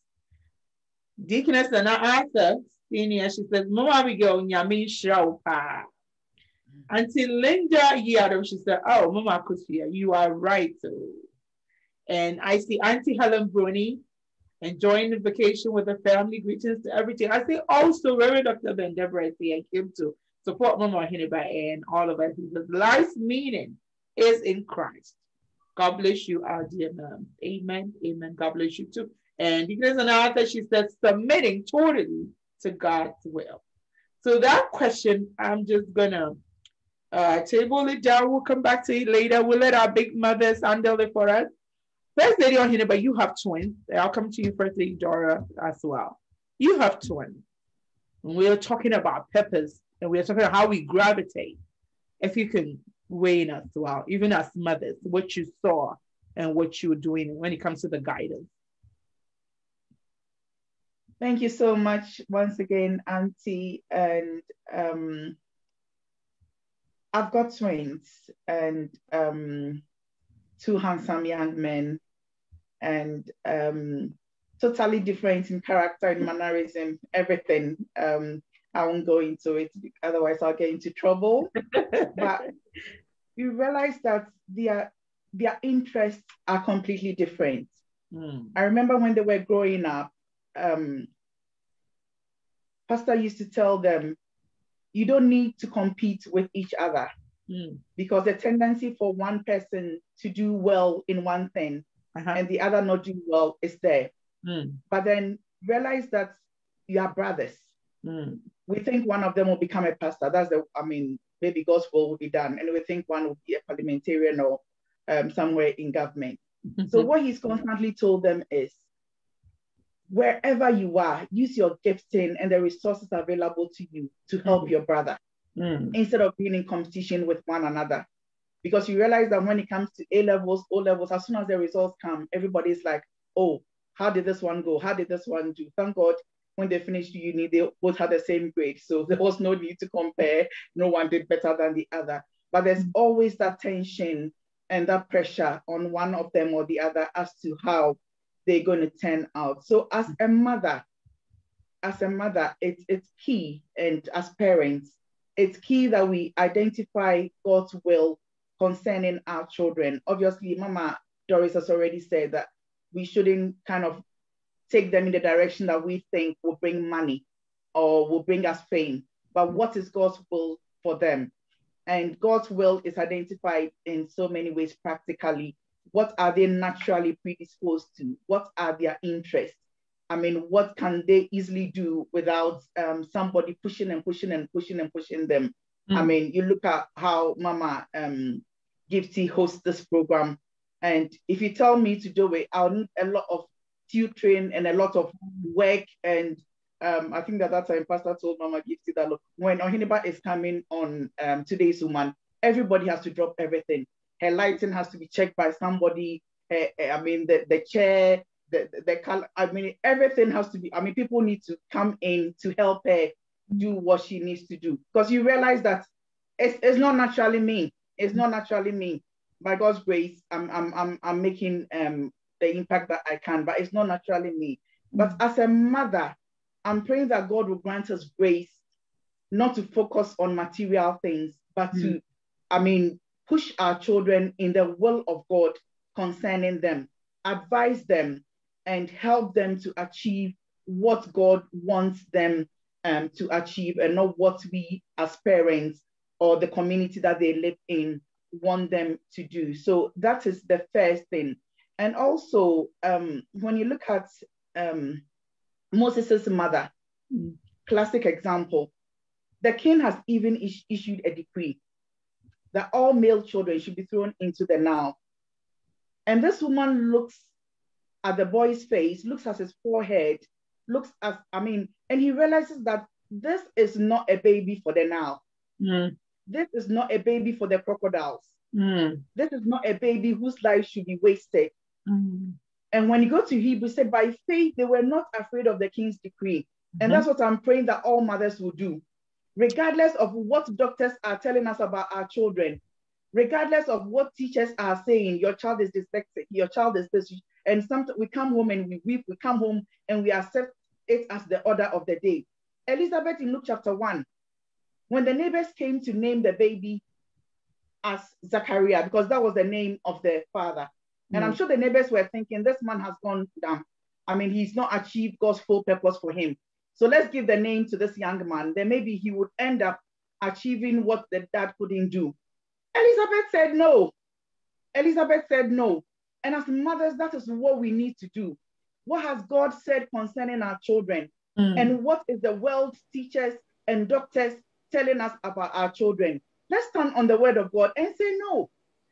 Deaconess Nana Arthur, senior, she says, Mama Abigail, Nyami Shraupa. Auntie Linda Yadam, she said, Oh, Mama Kushia, you are right. And I see Auntie Helen Bruni enjoying the vacation with the family. Greetings to everything. I see also Reverend Dr. Ben Deborah and came to support Mama Hiniba and all of us. Because life's meaning is in Christ. God bless you, our dear mom. Amen. Amen. God bless you too. And guys know that she says submitting totally to God's will. So that question, I'm just gonna uh, table it down. We'll come back to it later. We'll let our big mothers handle it for us. First lady on here, but you have twins. I'll come to you first, lady Dora, as well. You have twins. We're talking about peppers and we're talking about how we gravitate. If you can weigh in as well, even as mothers, what you saw and what you were doing when it comes to the guidance. Thank you so much once again, Auntie. And um, I've got twins and um, two handsome young men and um, totally different in character and mannerism, everything. Um, I won't go into it, otherwise I'll get into trouble. but you realize that their their interests are completely different. Mm. I remember when they were growing up, um, Pastor used to tell them, you don't need to compete with each other mm. because the tendency for one person to do well in one thing uh-huh. and the other not do well is there. Mm. But then realize that you are brothers. Mm. We think one of them will become a pastor. That's the, I mean, maybe God's will will be done. And we think one will be a parliamentarian or um, somewhere in government. so what he's constantly told them is, wherever you are, use your gifting and the resources available to you to help mm. your brother mm. instead of being in competition with one another because you realize that when it comes to A levels, O levels, as soon as the results come, everybody's like, oh, how did this one go? How did this one do? Thank God when they finished uni, they both had the same grade. So there was no need to compare. No one did better than the other. But there's mm. always that tension and that pressure on one of them or the other as to how they're going to turn out. So as a mother, as a mother, it's it's key, and as parents, it's key that we identify God's will concerning our children. Obviously, Mama Doris has already said that we shouldn't kind of take them in the direction that we think will bring money or will bring us fame. But what is God's will for them? And God's will is identified in so many ways practically. What are they naturally predisposed to? What are their interests? I mean, what can they easily do without um, somebody pushing and pushing and pushing and pushing them? Mm. I mean, you look at how Mama um, Gifty hosts this program. And if you tell me to do it, I'll need a lot of tutoring and a lot of work. And um, I think that that time Pastor told Mama Gifty that look, when Oheneba is coming on um, today's woman, everybody has to drop everything. Her lighting has to be checked by somebody. Her, I mean, the, the chair, the, the, the color, I mean, everything has to be, I mean, people need to come in to help her do what she needs to do. Because you realize that it's, it's not naturally me. It's not naturally me. By God's grace, I'm, I'm, I'm, I'm making um, the impact that I can, but it's not naturally me. But mm. as a mother, I'm praying that God will grant us grace not to focus on material things, but mm. to, I mean, push our children in the will of God concerning them, advise them, and help them to achieve what God wants them um, to achieve and not what we as parents or the community that they live in want them to do. So that is the first thing. And also, um, when you look at um, Moses' mother, mm. classic example, the king has even is issued a decree that all male children should be thrown into the Nile. And this woman looks at the boy's face, looks at his forehead, looks at, I mean, and he realizes that this is not a baby for the Nile. Mm. This is not a baby for the crocodiles. Mm. This is not a baby whose life should be wasted. Mm. And when you go to Hebrew, say by faith they were not afraid of the king's decree. And that's what I'm praying that all mothers will do. Regardless of what doctors are telling us about our children, regardless of what teachers are saying, your child is dyslexic, your child is this. And sometimes we come home and we weep, we come home and we accept it as the order of the day. Elizabeth in Luke chapter 1, when the neighbors came to name the baby as Zachariah, because that was the name of the father. And mm. I'm sure the neighbors were thinking, this man has gone down. I mean, he's not achieved God's full purpose for him. So let's give the name to this young man. Then maybe he would end up achieving what the dad couldn't do. Elizabeth said no. Elizabeth said no. And as mothers, that is what we need to do. What has God said concerning our children? Mm. And what is the world teachers and doctors telling us about our children? Let's stand on the word of God and say, no,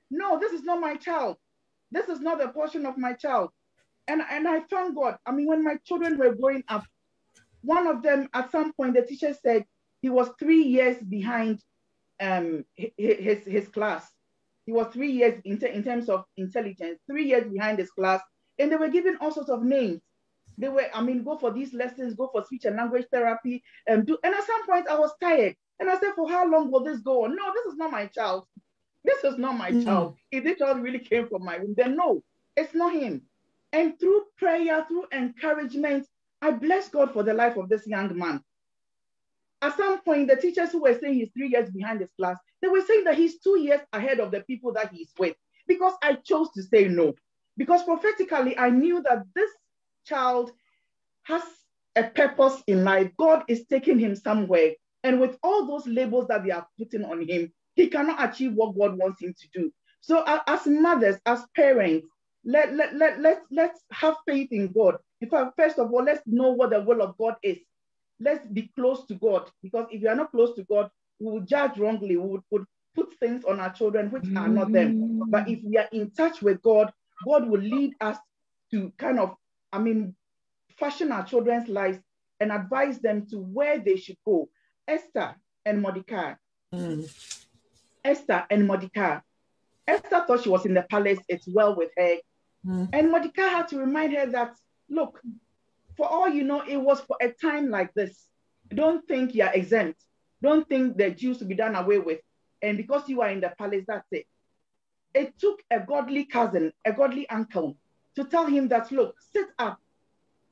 no, this is not my child. This is not a portion of my child. And, and I thank God. I mean, when my children were growing up, one of them, at some point, the teacher said he was three years behind um, his, his class. He was three years in, in terms of intelligence, three years behind his class. And they were given all sorts of names. They were, I mean, go for these lessons, go for speech and language therapy. Um, do, and at some point, I was tired. And I said, for how long will this go on? No, this is not my child. This is not my mm. child. If this child really came from my womb, then no, it's not him. And through prayer, through encouragement, I bless God for the life of this young man. At some point, the teachers who were saying he's three years behind his class, they were saying that he's two years ahead of the people that he's with because I chose to say no. Because prophetically, I knew that this child has a purpose in life. God is taking him somewhere. And with all those labels that they are putting on him, he cannot achieve what God wants him to do. So as mothers, as parents, let, let, let, let, let's have faith in God. In fact, first of all, let's know what the will of God is. Let's be close to God because if you are not close to God, we will judge wrongly. We would put, put things on our children which are not them. But if we are in touch with God, God will lead us to kind of, I mean, fashion our children's lives and advise them to where they should go. Esther and Mordecai. Mm. Esther and Mordecai. Esther thought she was in the palace, it's well with her. Mm. And Mordecai had to remind her that, look, for all you know, it was for a time like this. Don't think you're exempt. Don't think the Jews will be done away with. And because you are in the palace, that's it. It took a godly cousin, a godly uncle, to tell him that, look, sit up.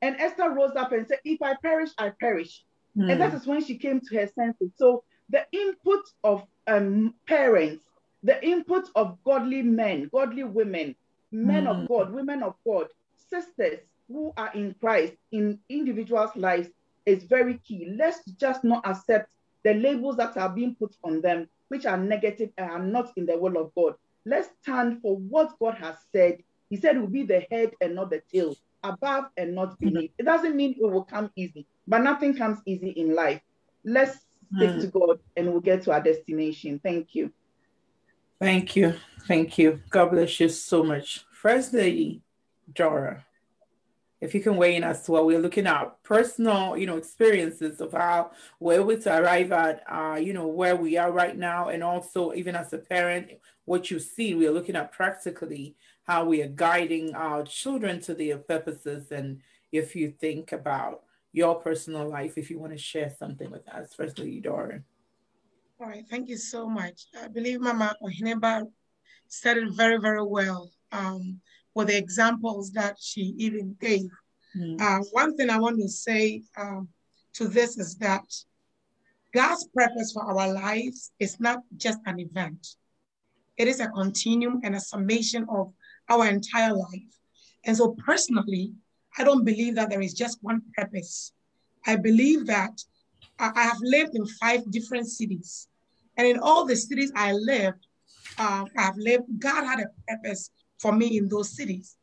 And Esther rose up and said, if I perish, I perish. Mm. And that is when she came to her senses. So the input of um, parents, the input of godly men, godly women, men mm. of God, women of God, sisters who are in Christ in individuals' lives is very key. Let's just not accept the labels that are being put on them, which are negative and are not in the will of God. Let's stand for what God has said. He said we'll be the head and not the tail, above and not beneath. It doesn't mean it will come easy, but nothing comes easy in life. Let's stick mm. to God and we'll get to our destination. Thank you. Thank you. Thank you. God bless you so much. First Lady Dora, if you can weigh in as to what we're looking at personal, you know, experiences of how we're able to arrive at, uh, you know, where we are right now, and also even as a parent, what you see, we're looking at practically how we are guiding our children to their purposes, and if you think about your personal life, if you want to share something with us, First Lady Dora. All right, thank you so much. I believe Mama Oheneba said it very, very well um, with the examples that she even gave. Mm. Uh, one thing I want to say um, to this is that God's purpose for our lives is not just an event. It is a continuum and a summation of our entire life. And so personally, I don't believe that there is just one purpose. I believe that I have lived in five different cities. And in all the cities I lived, uh, I've lived, God had a purpose for me in those cities.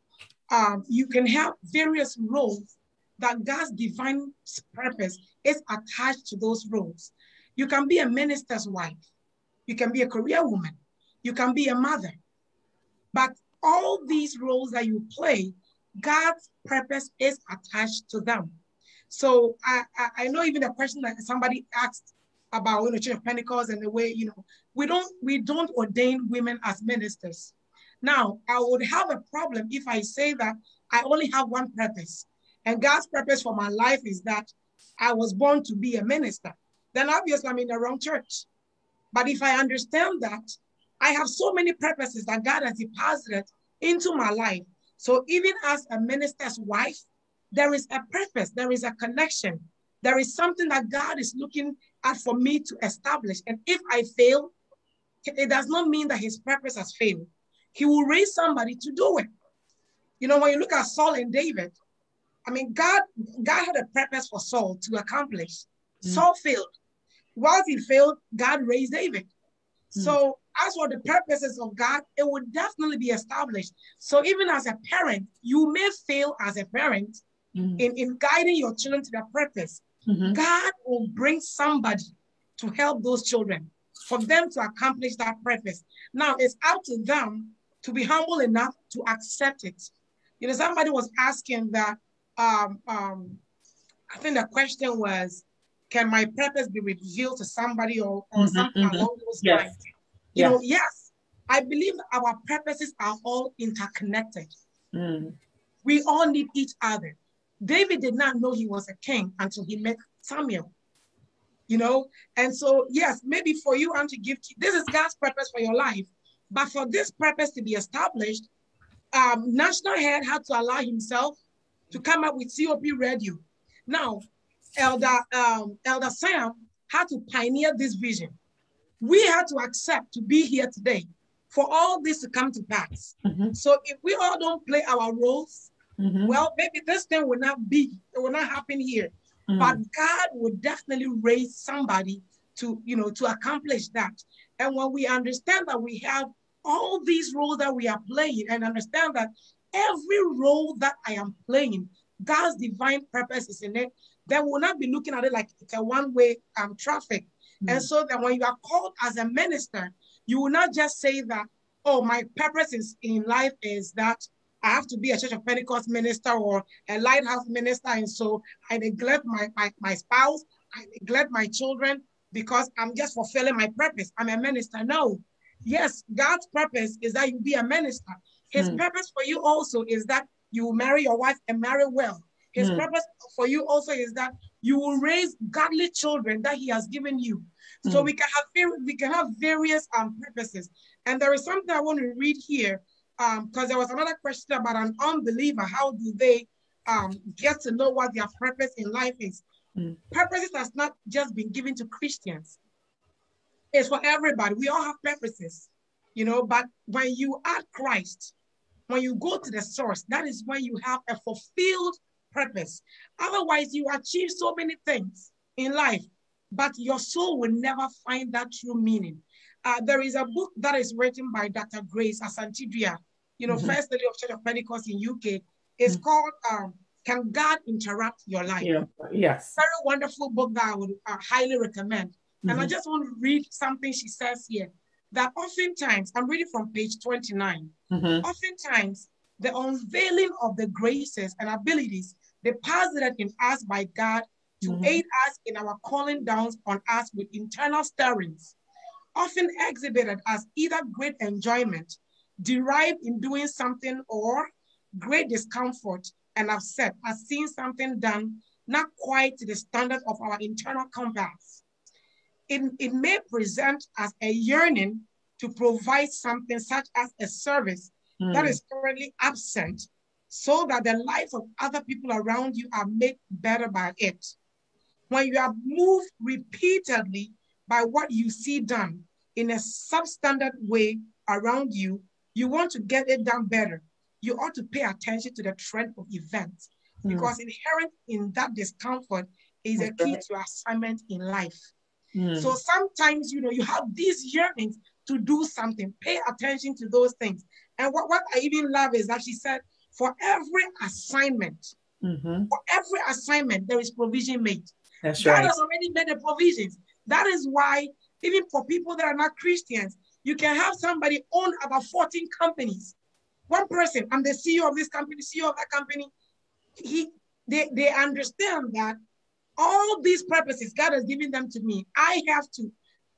um, you can have various roles that God's divine purpose is attached to those roles. You can be a minister's wife. You can be a career woman. You can be a mother. But all these roles that you play, God's purpose is attached to them. So I, I, I know even the question that somebody asked about you know Church of Pentecost and the way you know we don't we don't ordain women as ministers. Now I would have a problem if I say that I only have one purpose, and God's purpose for my life is that I was born to be a minister. Then obviously I'm in the wrong church. But if I understand that I have so many purposes that God has deposited into my life. So even as a minister's wife, there is a purpose, there is a connection, there is something that God is looking at for me to establish. And if I fail, it does not mean that his purpose has failed. He will raise somebody to do it. You know, when you look at Saul and David, I mean, God, God had a purpose for Saul to accomplish. Mm. Saul failed. While he failed, God raised David. Mm. So as for the purposes of God, it would definitely be established. So even as a parent, you may fail as a parent mm. in, in guiding your children to their purpose. Mm-hmm. God will bring somebody to help those children for them to accomplish that purpose. Now it's up to them to be humble enough to accept it. You know, somebody was asking that, um, um, I think the question was, can my purpose be revealed to somebody or, or mm-hmm, something mm-hmm. along those yes. lines? You yes. know, yes, I believe our purposes are all interconnected. Mm. We all need each other. David did not know he was a king until he met Samuel. You know, and so yes, maybe for you and to give to, this is God's purpose for your life, but for this purpose to be established, um, National Head had to allow himself to come up with COP Radio. Now, Elder um, Elder Sam had to pioneer this vision. We had to accept to be here today for all this to come to pass. Mm-hmm. So if we all don't play our roles, mm-hmm. well, maybe this thing will not be, it will not happen here. Mm-hmm. But God will definitely raise somebody to, you know, to accomplish that. And when we understand that we have all these roles that we are playing and understand that every role that I am playing, God's divine purpose is in it, then we'll not be looking at it like it's a one-way um, traffic. Mm-hmm. And so that when you are called as a minister, you will not just say that, oh, my purpose is in life is that I have to be a Church of Pentecost minister or a lighthouse minister. And so I neglect my, my, my spouse, I neglect my children because I'm just fulfilling my purpose. I'm a minister. No. Yes, God's purpose is that you be a minister. His mm. purpose for you also is that you marry your wife and marry well. His mm. purpose for you also is that you will raise godly children that he has given you. Mm. So we can have we can have various um, purposes. And there is something I want to read here because um, there was another question about an unbeliever. How do they um, get to know what their purpose in life is? Mm. Purposes has not just been given to Christians. It's for everybody. We all have purposes, you know. But when you add Christ, when you go to the source, that is when you have a fulfilled purpose. Otherwise, you achieve so many things in life, but your soul will never find that true meaning. Uh, there is a book that is written by Dr. Grace Asantidua, you know, mm-hmm. First Lady of Church of Pentecost in UK. It's mm-hmm. called um, Can God Interrupt Your Life? Yeah. Yes. Very wonderful book that I would uh, highly recommend. Mm-hmm. And I mm-hmm. just want to read something she says here that oftentimes, I'm reading from page 29, mm-hmm. oftentimes the unveiling of the graces and abilities deposited in us by God to mm-hmm. aid us in our calling down on us with internal stirrings, often exhibited as either great enjoyment derived in doing something or great discomfort and upset as seeing something done not quite to the standard of our internal compass. It, it may present as a yearning to provide something such as a service mm. that is currently absent so that the life of other people around you are made better by it. When you are moved repeatedly by what you see done in a substandard way around you, you want to get it done better. You ought to pay attention to the trend of events mm. because inherent in that discomfort is a key to assignment in life. Mm. So sometimes, you know, you have these yearnings to do something. Pay attention to those things. And what, what I even love is that she said, for every assignment, Mm-hmm. for every assignment, there is provision made. That's God right. has already made the provisions. That is why, even for people that are not Christians, you can have somebody own about 14 companies. One person, I'm the CEO of this company, CEO of that company. He they, they understand that all these purposes God has given them to me. I have to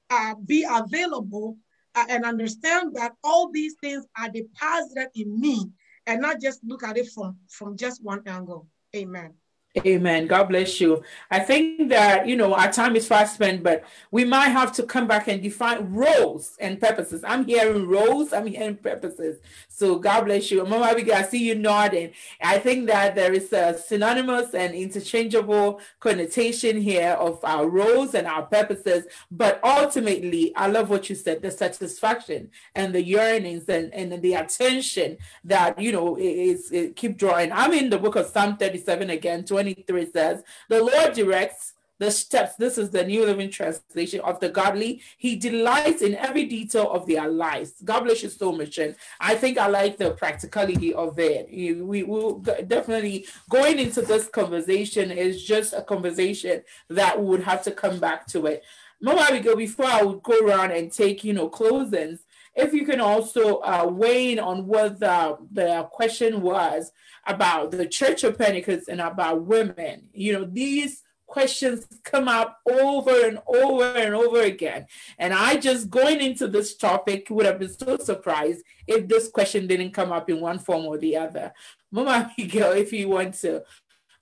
uh, be available uh, and understand that all these things are deposited in me and not just look at it from, from just one angle. Amen. Amen. God bless you. I think that, you know, our time is fast spent, but we might have to come back and define roles and purposes. I'm hearing roles, I'm hearing purposes. So God bless you. Mama Abigail, I see you nodding. I think that there is a synonymous and interchangeable connotation here of our roles and our purposes. But ultimately, I love what you said, the satisfaction and the yearnings and, and the attention that, you know, is, is keep drawing. I'm in the book of Psalm 37 again, 23 says, The Lord directs the steps. This is the New Living Translation of the godly. He delights in every detail of their lives. God bless you so much. And I think I like the practicality of it. We will definitely going into this conversation is just a conversation that we would have to come back to it. Mama Abigail, before I would go around and take, you know, closings, if you can also uh, weigh in on what the, the question was about the Church of Pentecost and about women. You know, these questions come up over and over and over again. And I just going into this topic would have been so surprised if this question didn't come up in one form or the other. Mama Abigail, if you want to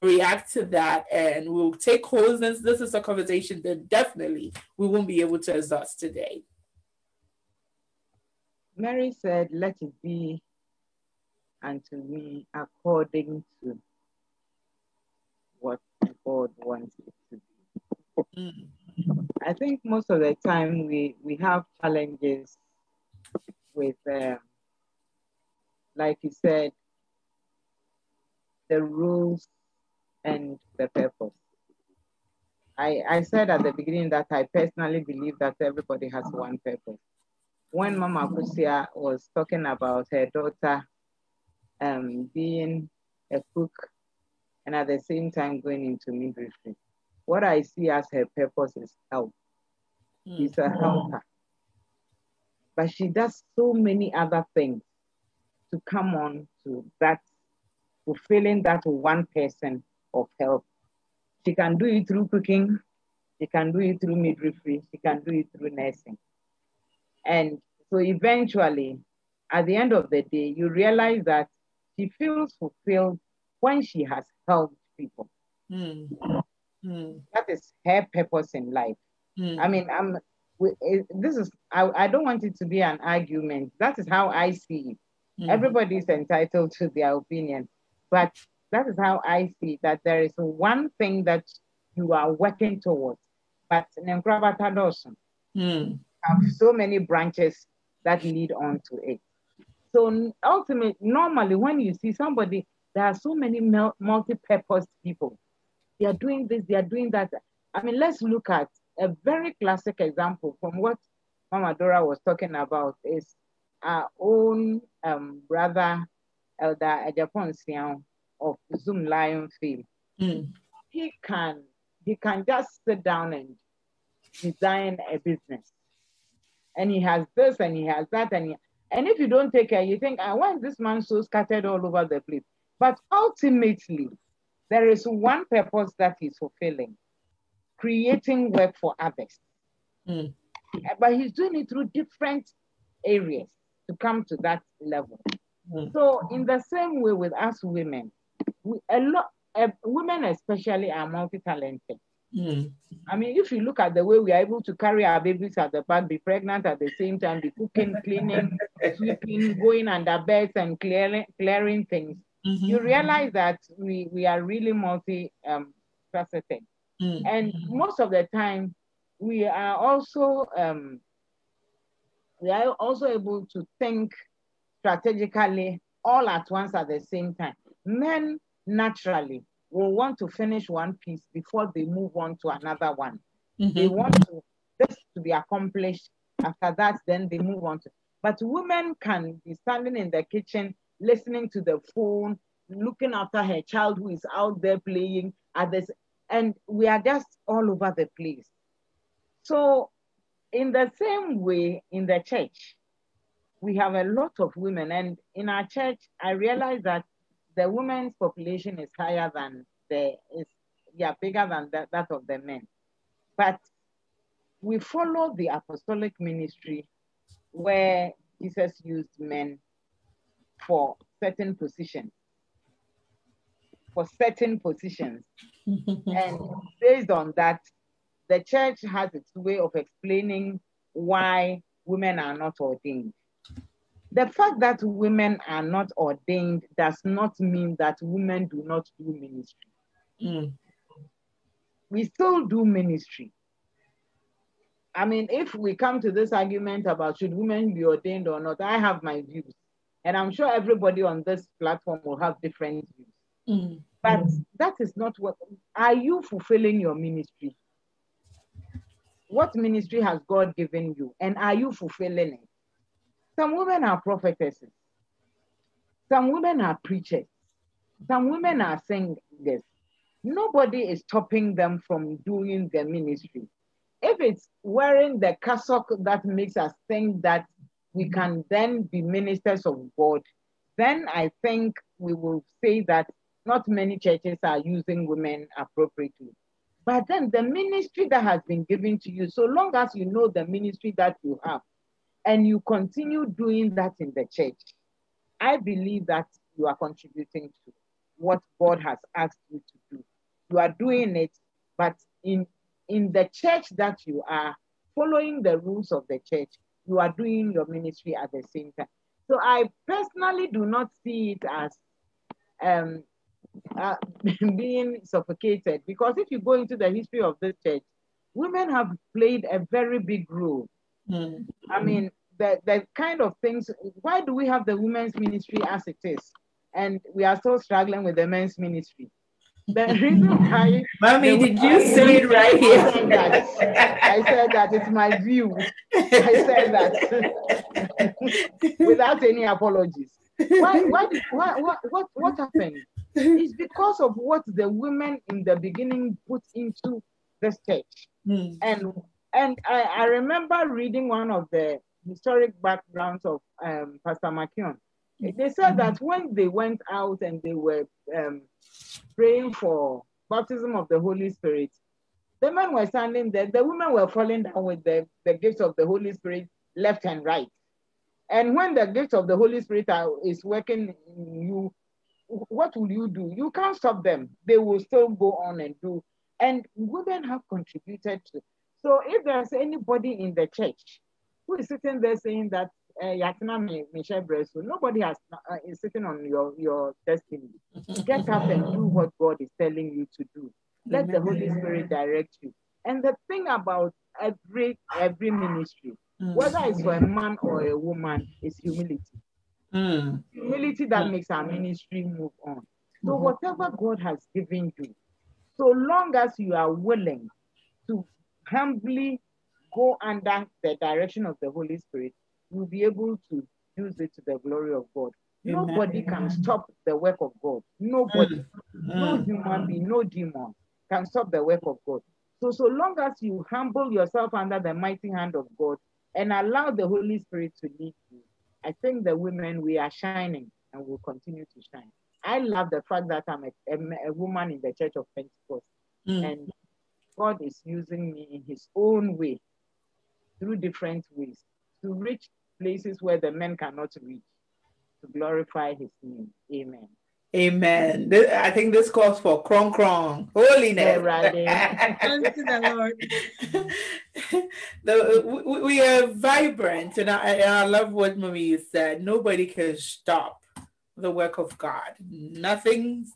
react to that and we'll take closings. This is a conversation that definitely we won't be able to exhaust today. Mary said, Let it be unto me according to what God wants it to be. I think most of the time we, we have challenges with, um, like you said, the rules and the purpose. I, I said at the beginning that I personally believe that everybody has one purpose. When Mama Kusia was talking about her daughter um, being a cook and at the same time going into midwifery, what I see as her purpose is help. She's a helper. But she does so many other things to come on to that, fulfilling that one person of help. She can do it through cooking, she can do it through midwifery, she can do it through nursing. And so eventually, at the end of the day, you realize that she feels fulfilled when she has helped people. Mm. Mm. That is her purpose in life. Mm. I mean, I'm. This is. I, I don't want it to be an argument. That is how I see it. Mm. Everybody is entitled to their opinion, but that is how I see that there is one thing that you are working towards. But Nenkrabata Mm. Have so many branches that lead on to it. So ultimately, normally when you see somebody, there are so many multi-purpose people. They are doing this, they are doing that. I mean, let's look at a very classic example from what Mama Dora was talking about is our own um, brother, Elder Agyepong Sian of Zoomlion Field. Mm. He can, he can just sit down and design a business and he has this and he has that and he, and if you don't take care, you think, ah, why is this man so scattered all over the place? But ultimately, there is one purpose that he's fulfilling, creating work for others. Mm. But he's doing it through different areas to come to that level. Mm. So in the same way with us women, we, a lot, uh, women especially are multi-talented. Mm. I mean, if you look at the way we are able to carry our babies at the back, be pregnant at the same time, be cooking, cleaning, sweeping, going under beds and clearing, clearing things, Mhm. you realize that we, we are really multi um, faceted. Mm. And most of the time, we are also um, we are also able to think strategically all at once at the same time. Men naturally will want to finish one piece before they move on to another one. They Mhm. want to this to be accomplished. After that, then they move on to. But women can be standing in the kitchen, listening to the phone, looking after her child who is out there playing at this, and we are just all over the place. So, in the same way, in the church, we have a lot of women, and in our church, I realize that the women's population is higher than the is yeah bigger than that, that of the men, but we follow the apostolic ministry where Jesus used men for certain positions, for certain positions. and based on that, the church has its way of explaining why women are not ordained. The fact that women are not ordained does not mean that women do not do ministry. Mm. We still do ministry. I mean, if we come to this argument about should women be ordained or not, I have my views. And I'm sure everybody on this platform will have different views. Mm. But mm. that is not what, are you fulfilling your ministry? What ministry has God given you? And are you fulfilling it? Some women are prophetesses. Some women are preachers. Some women are singers. Nobody is stopping them from doing their ministry if it's wearing the cassock that makes us think that we can then be ministers of God, then I think we will say that not many churches are using women appropriately. But then the ministry that has been given to you, so long as you know the ministry that you have and you continue doing that in the church, I believe that you are contributing to what God has asked you to do. You are doing it, but in in the church that you are, following the rules of the church, you are doing your ministry at the same time. So I personally do not see it as um, uh, being suffocated because if you go into the history of the church, women have played a very big role. Mm. I mean, the, the kind of things, why do we have the women's ministry as it is? And we are still struggling with the men's ministry. The reason why. Mommy, did you say it right here? I said, that. I said that it's my view. I said that without any apologies. Why, why, why, what, what, what happened? It's because of what the women in the beginning put into the church. Mm. And and I, I remember reading one of the historic backgrounds of um, Pastor McKeown. They said that when they went out and they were um, praying for baptism of the Holy Spirit, the men were standing there, the women were falling down with the, the gifts of the Holy Spirit left and right. And when the gift of the Holy Spirit are, is working in you, what will you do? You can't stop them. They will still go on and do. And women have contributed to. So if there's anybody in the church who is sitting there saying that uh, Michelle Bresso. Nobody has uh, is sitting on your, your destiny. Get up and do what God is telling you to do. Let the Holy Spirit direct you. And the thing about every every ministry, mm. whether it's for a man or a woman, is humility. Mm. Humility that mm. makes our ministry move on. So mm-hmm. whatever God has given you, so long as you are willing to humbly go under the direction of the Holy Spirit, you'll be able to use it to the glory of God. Amen. Nobody can stop the work of God. Nobody, mm. no mm. human being, no demon can stop the work of God. So, so long as you humble yourself under the mighty hand of God and allow the Holy Spirit to lead you, I think the women, we are shining and will continue to shine. I love the fact that I'm a, a, a woman in the Church of Pentecost mm. and God is using me in his own way through different ways to reach places where the men cannot reach to glorify his name. Amen. Amen. I think this calls for krong krong, holiness. Thank the Lord. the, we, we, are vibrant, and I, I love what Mommy said. Nobody can stop the work of God. Nothing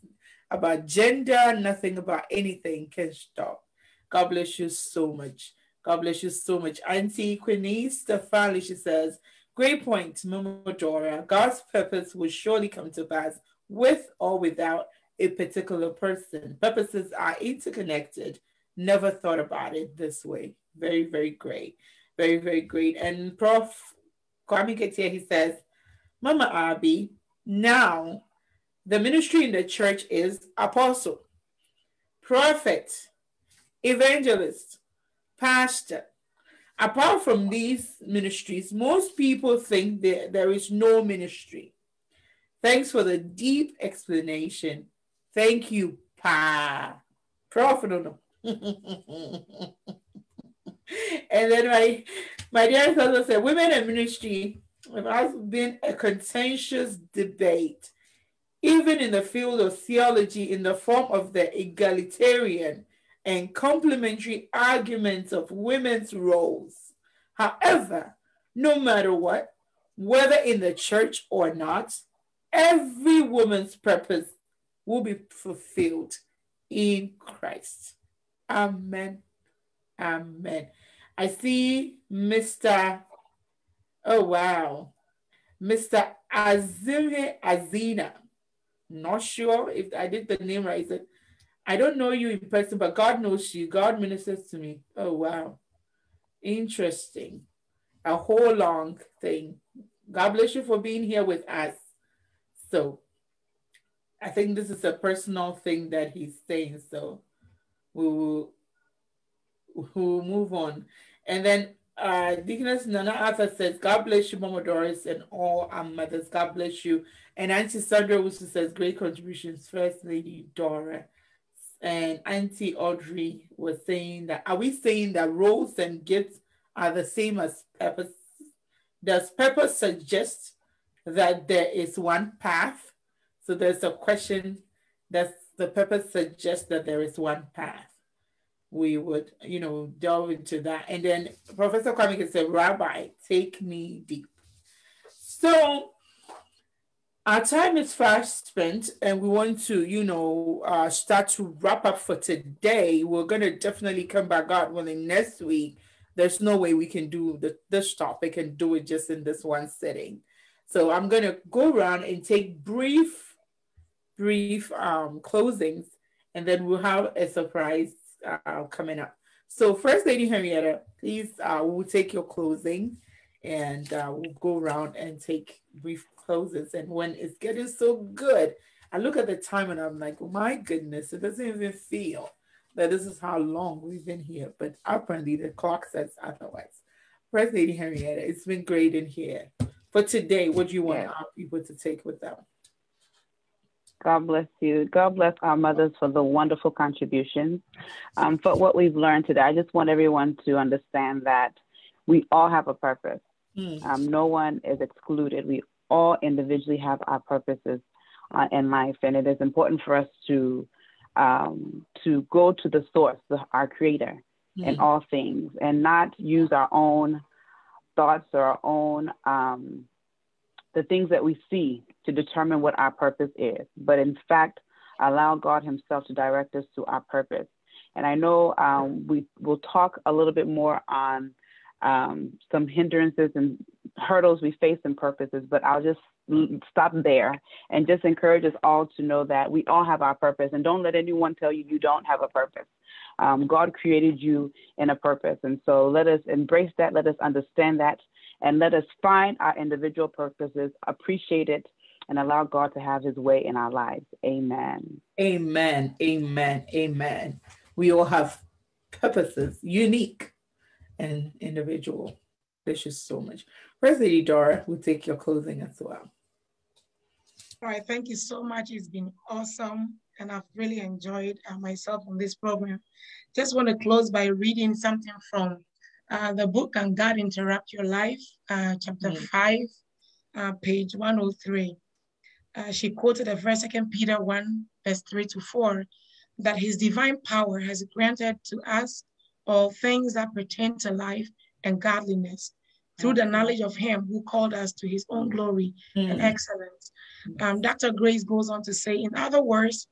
about gender, nothing about anything can stop. God bless you so much. God bless you so much. Auntie Quinice Stefani, she says, Great point, Momodora. God's purpose will surely come to pass with or without a particular person. Purposes are interconnected. Never thought about it this way. Very, very great. Very, very great. And Prof. Kwame Ketia, he says, Mama Abi, now The ministry in the church is apostle, prophet, evangelist, pastor. Apart from these ministries, most people think that there is no ministry. Thanks for the deep explanation. Thank you, Pa. No. and then my my dear husband said, women in ministry has been a contentious debate, even in the field of theology, in the form of the egalitarian and complementary arguments of women's roles. However, no matter what, whether in the church or not, every woman's purpose will be fulfilled in Christ. Amen. Amen. I see Mr. Oh, wow. Mr. Azime Azina. Not sure if I did the name right. I don't know you in person, but God knows you. God ministers to me. Oh, wow. Interesting. A whole long thing. God bless you for being here with us. So I think this is a personal thing that he's saying. So we will we'll move on. And then uh, Deaconess Nana Arthur says, God bless you, Mama Doris, and all our mothers. God bless you. And Auntie Sandra also says, great contributions, First Lady Dora. And Auntie Audrey was saying that, are we saying that roles and gifts are the same as purpose? Does purpose suggest that there is one path? So there's a question, does the purpose suggest that there is one path? we would, you know, delve into that. And then Professor Kwame said, Rabbi, take me deep. So our time is fast spent and we want to, you know, uh, start to wrap up for today. We're going to definitely come back out willing next week. There's no way we can do the, this topic and do it just in this one setting. So I'm going to go around and take brief, brief um, closings, and then we'll have a surprise uh, coming up. So First Lady Henrietta, please, uh, we'll take your closing and uh, we'll go around and take brief closes. And when it's getting so good, I look at the time and I'm like, my goodness, it doesn't even feel that this is how long we've been here. But apparently the clock says otherwise. First Lady Henrietta, it's been great in here. For today, what do you want yeah. our people to take with them? God bless you. God bless our mothers for the wonderful contributions. Um, for what we've learned today, I just want everyone to understand that we all have a purpose. Mm. Um, no one is excluded. We all individually have our purposes uh, in life, and it is important for us to um, to go to the source, the, our Creator, mm. in all things, and not use our own thoughts or our own um, the things that we see to determine what our purpose is, but in fact, allow God Himself to direct us to our purpose. And I know um, we will talk a little bit more on um, some hindrances and hurdles we face in purposes, but I'll just stop there and just encourage us all to know that we all have our purpose and don't let anyone tell you you don't have a purpose. Um, God created you in a purpose. And so let us embrace that, let us understand that, and let us find our individual purposes, appreciate it, and allow God to have his way in our lives. Amen. Amen. Amen. Amen. We all have purposes, unique and individual. There's just so much. First Lady Dora will take your closing as well. All right, thank you so much. It's been awesome, and I've really enjoyed uh, myself on this program. Just want to close by reading something from uh, the book "Can God Interrupt Your Life?" Uh, chapter mm. five, uh, page one hundred three. uh, she quoted a verse, 2 Peter 1, verse 3 to 4, that his divine power has granted to us all things that pertain to life and godliness through the knowledge of him who called us to his own glory mm. and excellence. Um, Dr. Grace goes on to say, in other words,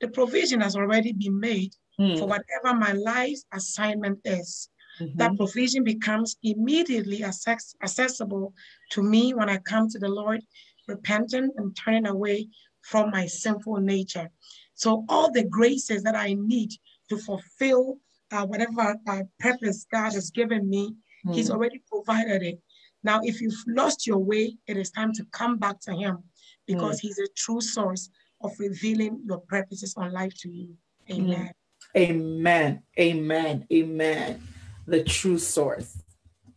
the provision has already been made mm. for whatever my life's assignment is. Mm-hmm. That provision becomes immediately access- accessible to me when I come to the Lord repenting and turning away from my sinful nature. So all the graces that I need to fulfill uh, whatever uh, purpose God has given me, mm. He's already provided it. Now, if you've lost your way, it is time to come back to Him because mm. He's a true source of revealing your purposes on life to you. Amen. Amen. Amen. Amen. The true source.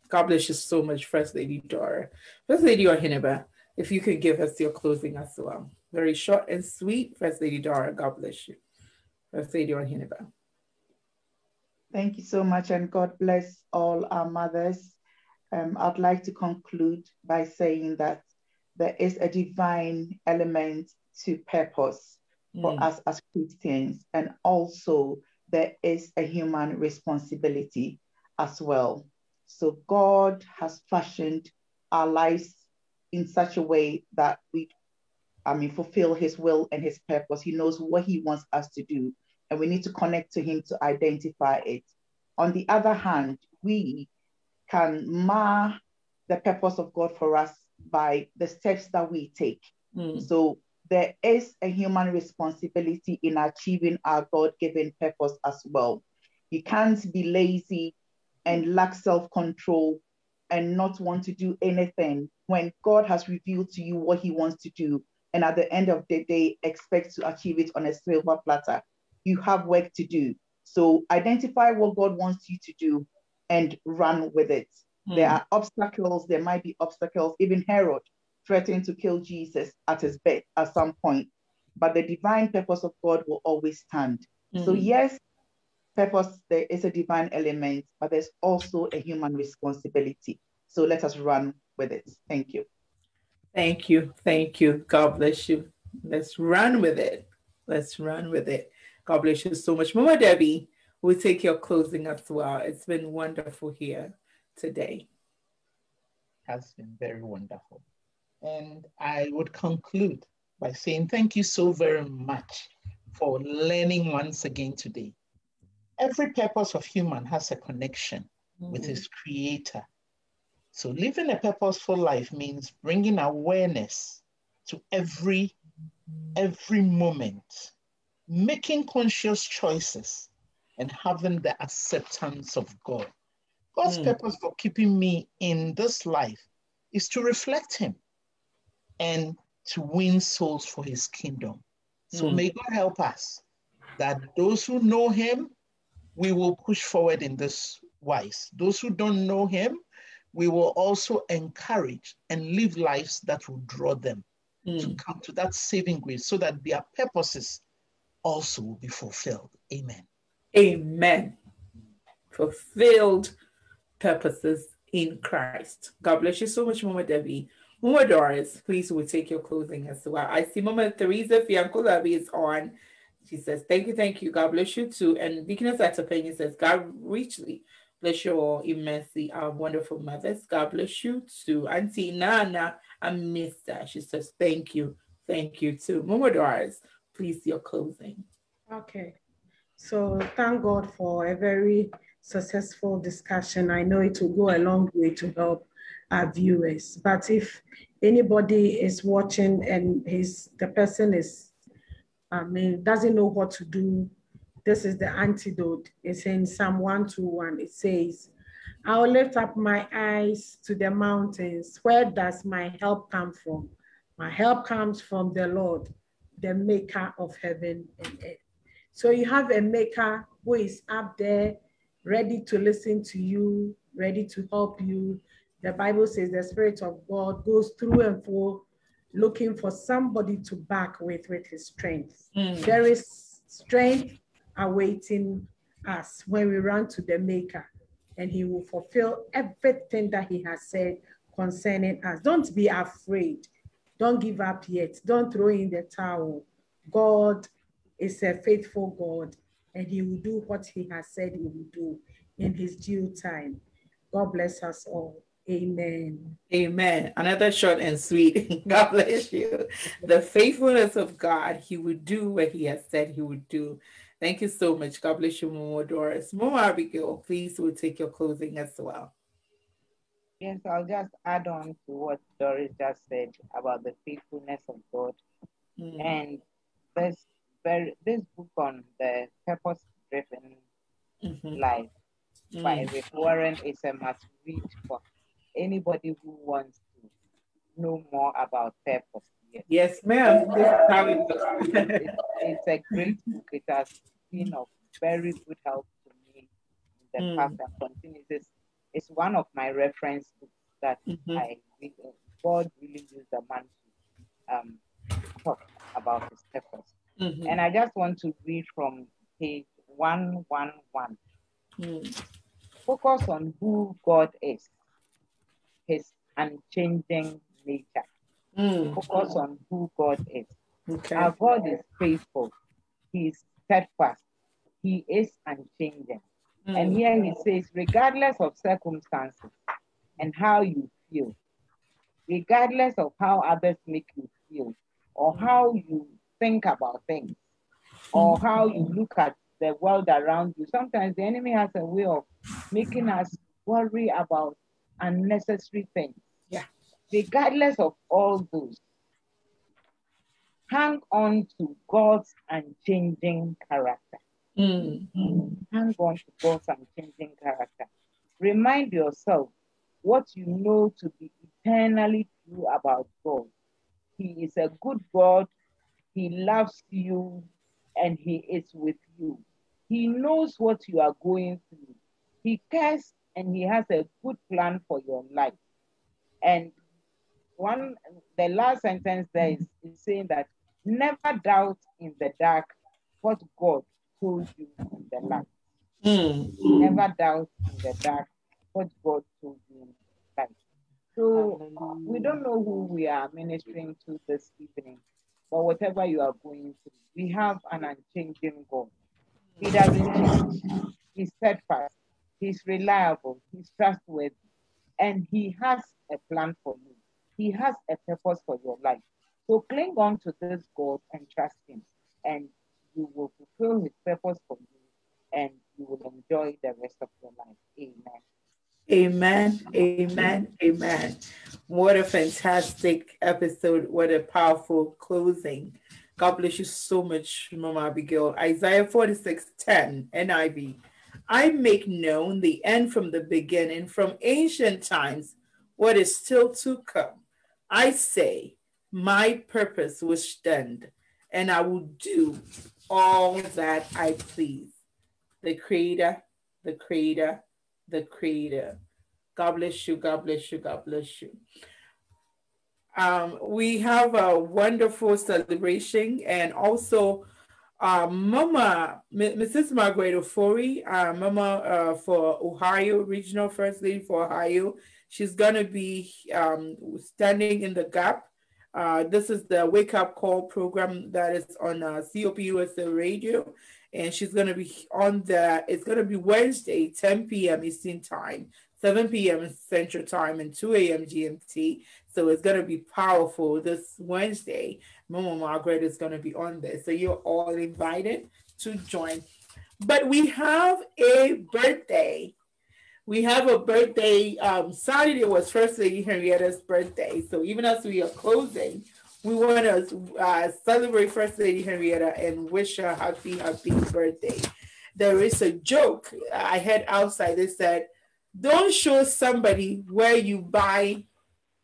God bless you so much, First Lady Dora. First Lady Oheneba, if you could give us your closing as well. Very short and sweet, First Lady Dora. God bless you. First Lady Oheneba. Thank you so much, and God bless all our mothers. Um, I'd like to conclude by saying that there is a divine element to purpose for mm. us as Christians, and also there is a human responsibility as well. So God has fashioned our lives in such a way that we, I mean, fulfill His will and His purpose. He knows what He wants us to do, and we need to connect to Him to identify it. On the other hand, we can mar the purpose of God for us by the steps that we take. Mm. So there is a human responsibility in achieving our God given purpose as well. You can't be lazy and lack self control and not want to do anything when God has revealed to you what He wants to do. And at the end of the day, expect to achieve it on a silver platter. You have work to do. So identify what God wants you to do and run with it. Mm. There are obstacles, there might be obstacles. Even Herod threatened to kill Jesus at his bed at some point, but the divine purpose of God will always stand. Mm. So, yes, purpose, there is a divine element, but there's also a human responsibility. So, let us run with it. Thank you. Thank you. Thank you. God bless you. Let's run with it. Let's run with it. God bless you so much. Mama Debbie, we'll take your closing as well. It's been wonderful here today. Has been very wonderful. And I would conclude by saying thank you so very much for learning once again today. Every purpose of human has a connection mm-hmm. with his creator. So living a purposeful life means bringing awareness to every every moment, making conscious choices and having the acceptance of God. God's mm. purpose for keeping me in this life is to reflect him and to win souls for his kingdom. So mm. may God help us that those who know him, we will push forward in this wise. Those who don't know him, we will also encourage and live lives that will draw them mm. to come to that saving grace so that their purposes also will be fulfilled. Amen. Amen. Fulfilled purposes in Christ. God bless you so much, Mama Debbie. Mama Doris, please will take your closing as well. I see Mama Teresa Fiankolabi is on. She says, Thank you, thank you. God bless you too. And Deaconess Atopenia says, God richly bless you all immensely, our wonderful mothers. God bless you too. Auntie Nana, I missed that. She says, Thank you. Thank you too. Mama Doris, please, your closing. Okay. So thank God for a very successful discussion. I know it will go a long way to help our viewers. But if anybody is watching and his the person is, I mean, doesn't know what to do, this is the antidote. It's in Psalm 121. It says, I will lift up my eyes to the mountains. Where does my help come from? My help comes from the Lord, the maker of heaven and earth. So you have a maker who is up there, ready to listen to you, ready to help you. The Bible says the Spirit of God goes through and through looking for somebody to back with with his strength. Mm. There is strength awaiting us when we run to the Maker, and He will fulfill everything that He has said concerning us. Don't be afraid. Don't give up yet. Don't throw in the towel. God is a faithful God, and He will do what He has said He will do in His due time. God bless us all. Amen. Amen. Another short and sweet. God bless you. The faithfulness of God, He would do what He has said He would do. Thank you so much. God bless you, Mama Doris. Mama Abigail, please we'll take your closing as well. Yes, I'll just add on to what Doris just said about the faithfulness of God. Mm. And this very this book on the purpose driven mm-hmm. life by mm. Rick Warren is a must read for anybody who wants to know more about purpose. Yes, yes ma'am. it's, it's a great book. It has been of very good help to me in the mm. past and continues. It's, one of my reference books that mm-hmm. I read. God really used the man to um, talk about his purpose. Mm-hmm. And I just want to read from page 111. Mm. Focus on who God is, his unchanging nature. Mm. Focus on who God is. Okay. Our God is faithful, He is steadfast, He is unchanging. And here He says, regardless of circumstances and how you feel, regardless of how others make you feel, or how you think about things, or how you look at the world around you. Sometimes the enemy has a way of making us worry about unnecessary things. Yeah. Regardless of all those, hang on to God's unchanging character. Mm-hmm. Hang on to God's unchanging character. Remind yourself what you know to be eternally true about God. He is a good God. He loves you and He is with you. He knows what you are going through. He cares and He has a good plan for your life. And one, the last sentence there is, is saying that never doubt in the dark what God told you in the light. Mm. Never doubt in the dark what God told you in the light. So we don't know who we are ministering to this evening, but whatever you are going through, we have an unchanging God. He doesn't change. He's steadfast. He's reliable. He's trustworthy. And he has a plan for you. He has a purpose for your life. So cling on to this God and trust him. And you will fulfill his purpose for you. And you will enjoy the rest of your life. Amen. Amen. Amen. Amen. What a fantastic episode. What a powerful closing. God bless you so much, Mama Abigail. Isaiah 46 10, NIV. I make known the end from the beginning, from ancient times, what is still to come. I say, my purpose will stand, and I will do all that I please. The Creator, the Creator, the Creator. God bless you, God bless you, God bless you. Um, we have a wonderful celebration and also uh, Mama, M- Mrs. Margaret Ofori, uh, Mama uh, for Ohio, Regional First Lady for Ohio. She's going to be um, standing in the gap. Uh, this is the Wake Up Call program that is on uh, COPUSA radio. And she's going to be on the, it's going to be Wednesday, 10 p.m. Eastern Time, 7 p.m. Central Time, and 2 a.m. GMT. So it's going to be powerful this Wednesday. Mama Margaret is going to be on this. So you're all invited to join. But we have a birthday. We have a birthday. Um, Saturday was First Lady Henrietta's birthday. So even as we are closing, we want to uh, celebrate First Lady Henrietta and wish her happy, happy birthday. There is a joke I heard outside. They said, don't show somebody where you buy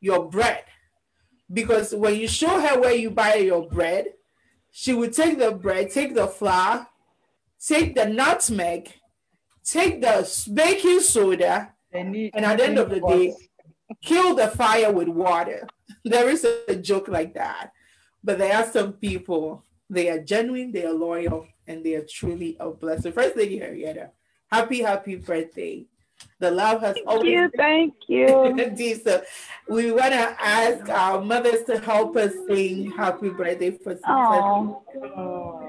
your bread. Because when you show her where you buy your bread, she will take the bread, take the flour, take the nutmeg, take the baking soda, and at the end of the day, kill the fire with water. There is a joke like that. But there are some people, they are genuine, they are loyal, and they are truly a blessing. First Lady Henrietta, happy, happy birthday. The love has thank always you, thank you. so we want to ask our mothers to help us sing happy birthday for oh.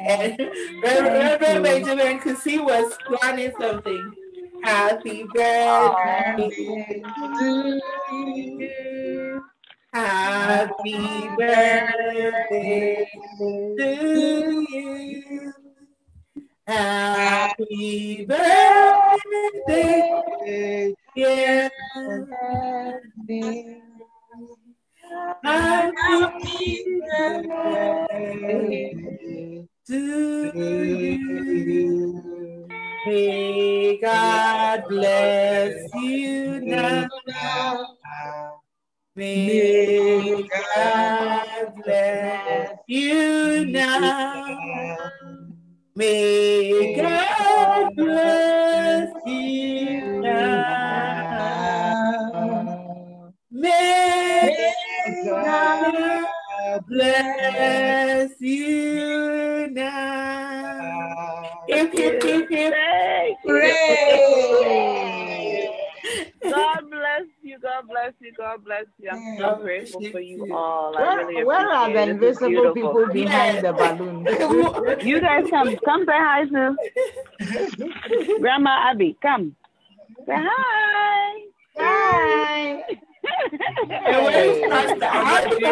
And Reverend Benjamin, because he was planning something. Happy birthday to you. Happy birthday to you. Happy birthday, dear. Happy birthday to you. May God bless you now May God bless you now. May God bless you now. May God bless you now. Hip, hip, hip, hip. God bless you. God bless you. God bless you. I'm so grateful for you all. I Where, really where are the appreciate it. This is invisible people behind the balloon? You guys come. Come say hi to Grandma Abby. Come. Say hi. Hi. And where is Pastor Abby?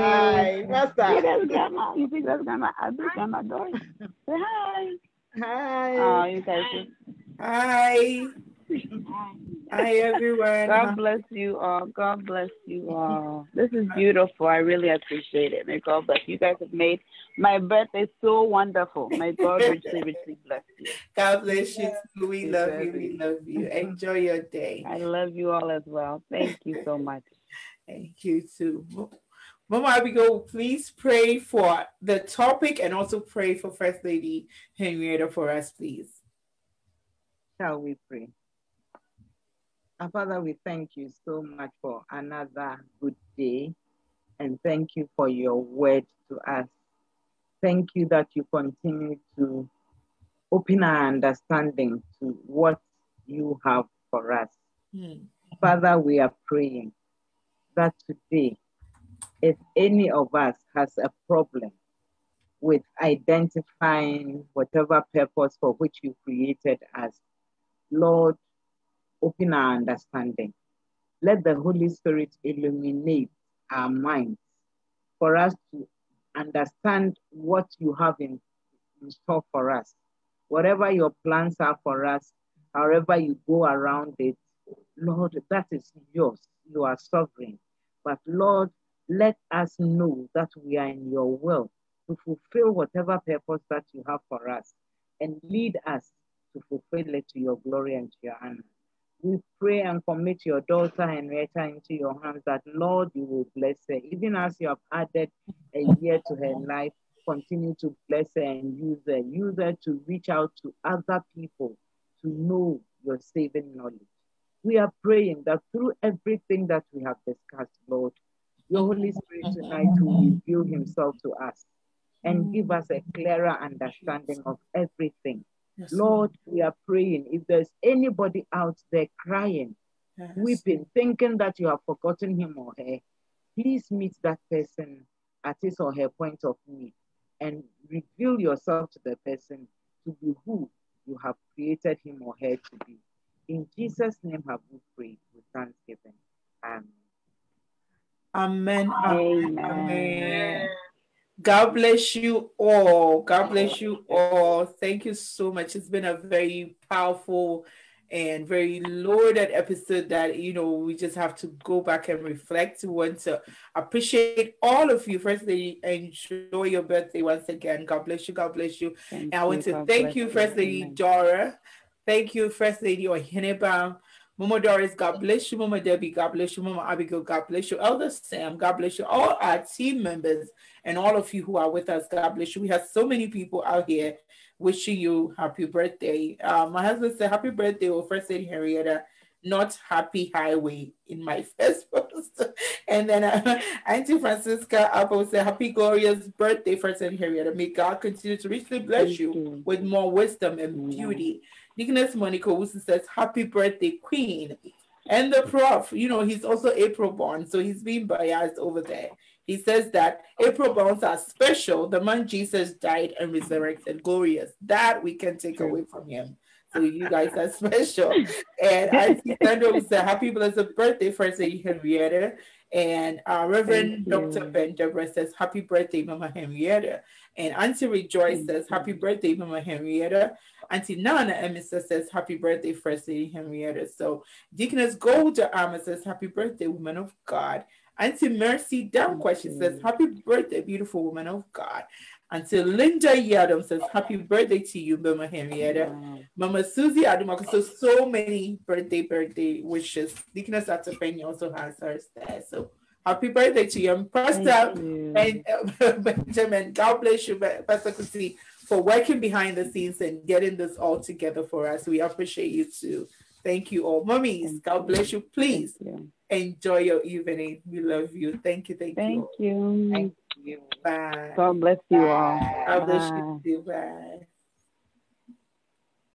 Hi, See, Pastor. that's Grandma. You think that's Grandma Abby? Grandma Dory. Say hi. Oh, you guys. Just, Hi. Hi, everyone. God bless you all. God bless you all. This is beautiful. I really appreciate it. May God bless you. You guys have made my birthday so wonderful. May God richly, richly bless you. God bless you. too. We love you. We love you. Enjoy your day. I love you all as well. Thank you so much. Thank you too. Mama Abigail, please pray for the topic and also pray for First Lady Henrietta for us, please. Shall we pray? Our Father, we thank you so much for another good day and thank you for your word to us. Thank you that you continue to open our understanding to what you have for us. Hmm. Father, we are praying that today, if any of us has a problem with identifying whatever purpose for which you created us, Lord, open our understanding. Let the Holy Spirit illuminate our minds for us to understand what you have in, in store for us. Whatever your plans are for us, however you go around it, Lord, that is yours. You are sovereign. But Lord, let us know that we are in your will to fulfill whatever purpose that you have for us and lead us to fulfill it to your glory and to your honor. We pray and commit your daughter Henrietta into your hands that, Lord, you will bless her. Even as you have added a year to her life, continue to bless her and use her. Use her to reach out to other people to know your saving knowledge. We are praying that through everything that we have discussed, Lord, your Holy Spirit tonight will reveal himself to us and give us a clearer understanding of everything. Yes, Lord, we are praying. If there's anybody out there crying, Yes. weeping, thinking that you have forgotten him or her, please meet that person at his or her point of need and reveal yourself to the person to be who you have created him or her to be. In Jesus' name have we prayed with thanksgiving. Amen. Amen. Amen. Amen. God bless you all. God bless you all. Thank you so much. It's been a very powerful and very loaded episode that you know we just have to go back and reflect. We want to appreciate all of you. Firstly, enjoy your birthday once again. God bless you. God bless you. Thank And I want you. to God thank you, First Lady Dora. Thank you, First Lady Oheneba. Mama Doris, God bless you. Mama Debbie, God bless you. Mama Abigail, God bless you. Elder Sam, God bless you. All our team members and all of you who are with us, God bless you. We have so many people out here wishing you happy birthday. Uh, my husband said happy birthday or First Lady Henrietta, not happy highway in my first post. And then uh, Auntie Francisca Apple said happy glorious birthday, First Lady Henrietta. May God continue to richly bless you you. with more wisdom and beauty. Deaconess Monica Wilson says, Happy birthday, Queen. And the prof, you know, he's also April born, so he's being biased over there. He says that April borns are special. The month Jesus died and resurrected, glorious. That we can take away from him. So you guys are special. And Auntie Sandra said, Happy blessed birthday, First Lady Henrietta. And uh, Reverend Dr. Ben Deborah says, Happy birthday, Mama Henrietta. And Auntie Rejoice says. Happy birthday, Mama Henrietta. Auntie Nana Emisa says, Happy birthday, First Lady Henrietta. So Deaconess Golda Arma says, Happy birthday, woman of God. Auntie Mercy Thank question says. Happy birthday, beautiful woman of God. Auntie Linda Yadam says, Happy birthday to you, Mama Henrietta. Wow. Mama Susie Adamako. So, so many birthday, birthday wishes. Deaconess Atafeni also has hers there. So, happy birthday to you. I'm Pastor and uh, Benjamin. God bless you, Pastor Kuti, for working behind the scenes and getting this all together for us. We appreciate you too. Thank you all. Mummies, God bless you. Please you. enjoy your evening. We love you. Thank you. Thank, thank you. you. Thank you. Bye. God bless you all. God bless you too. Bye.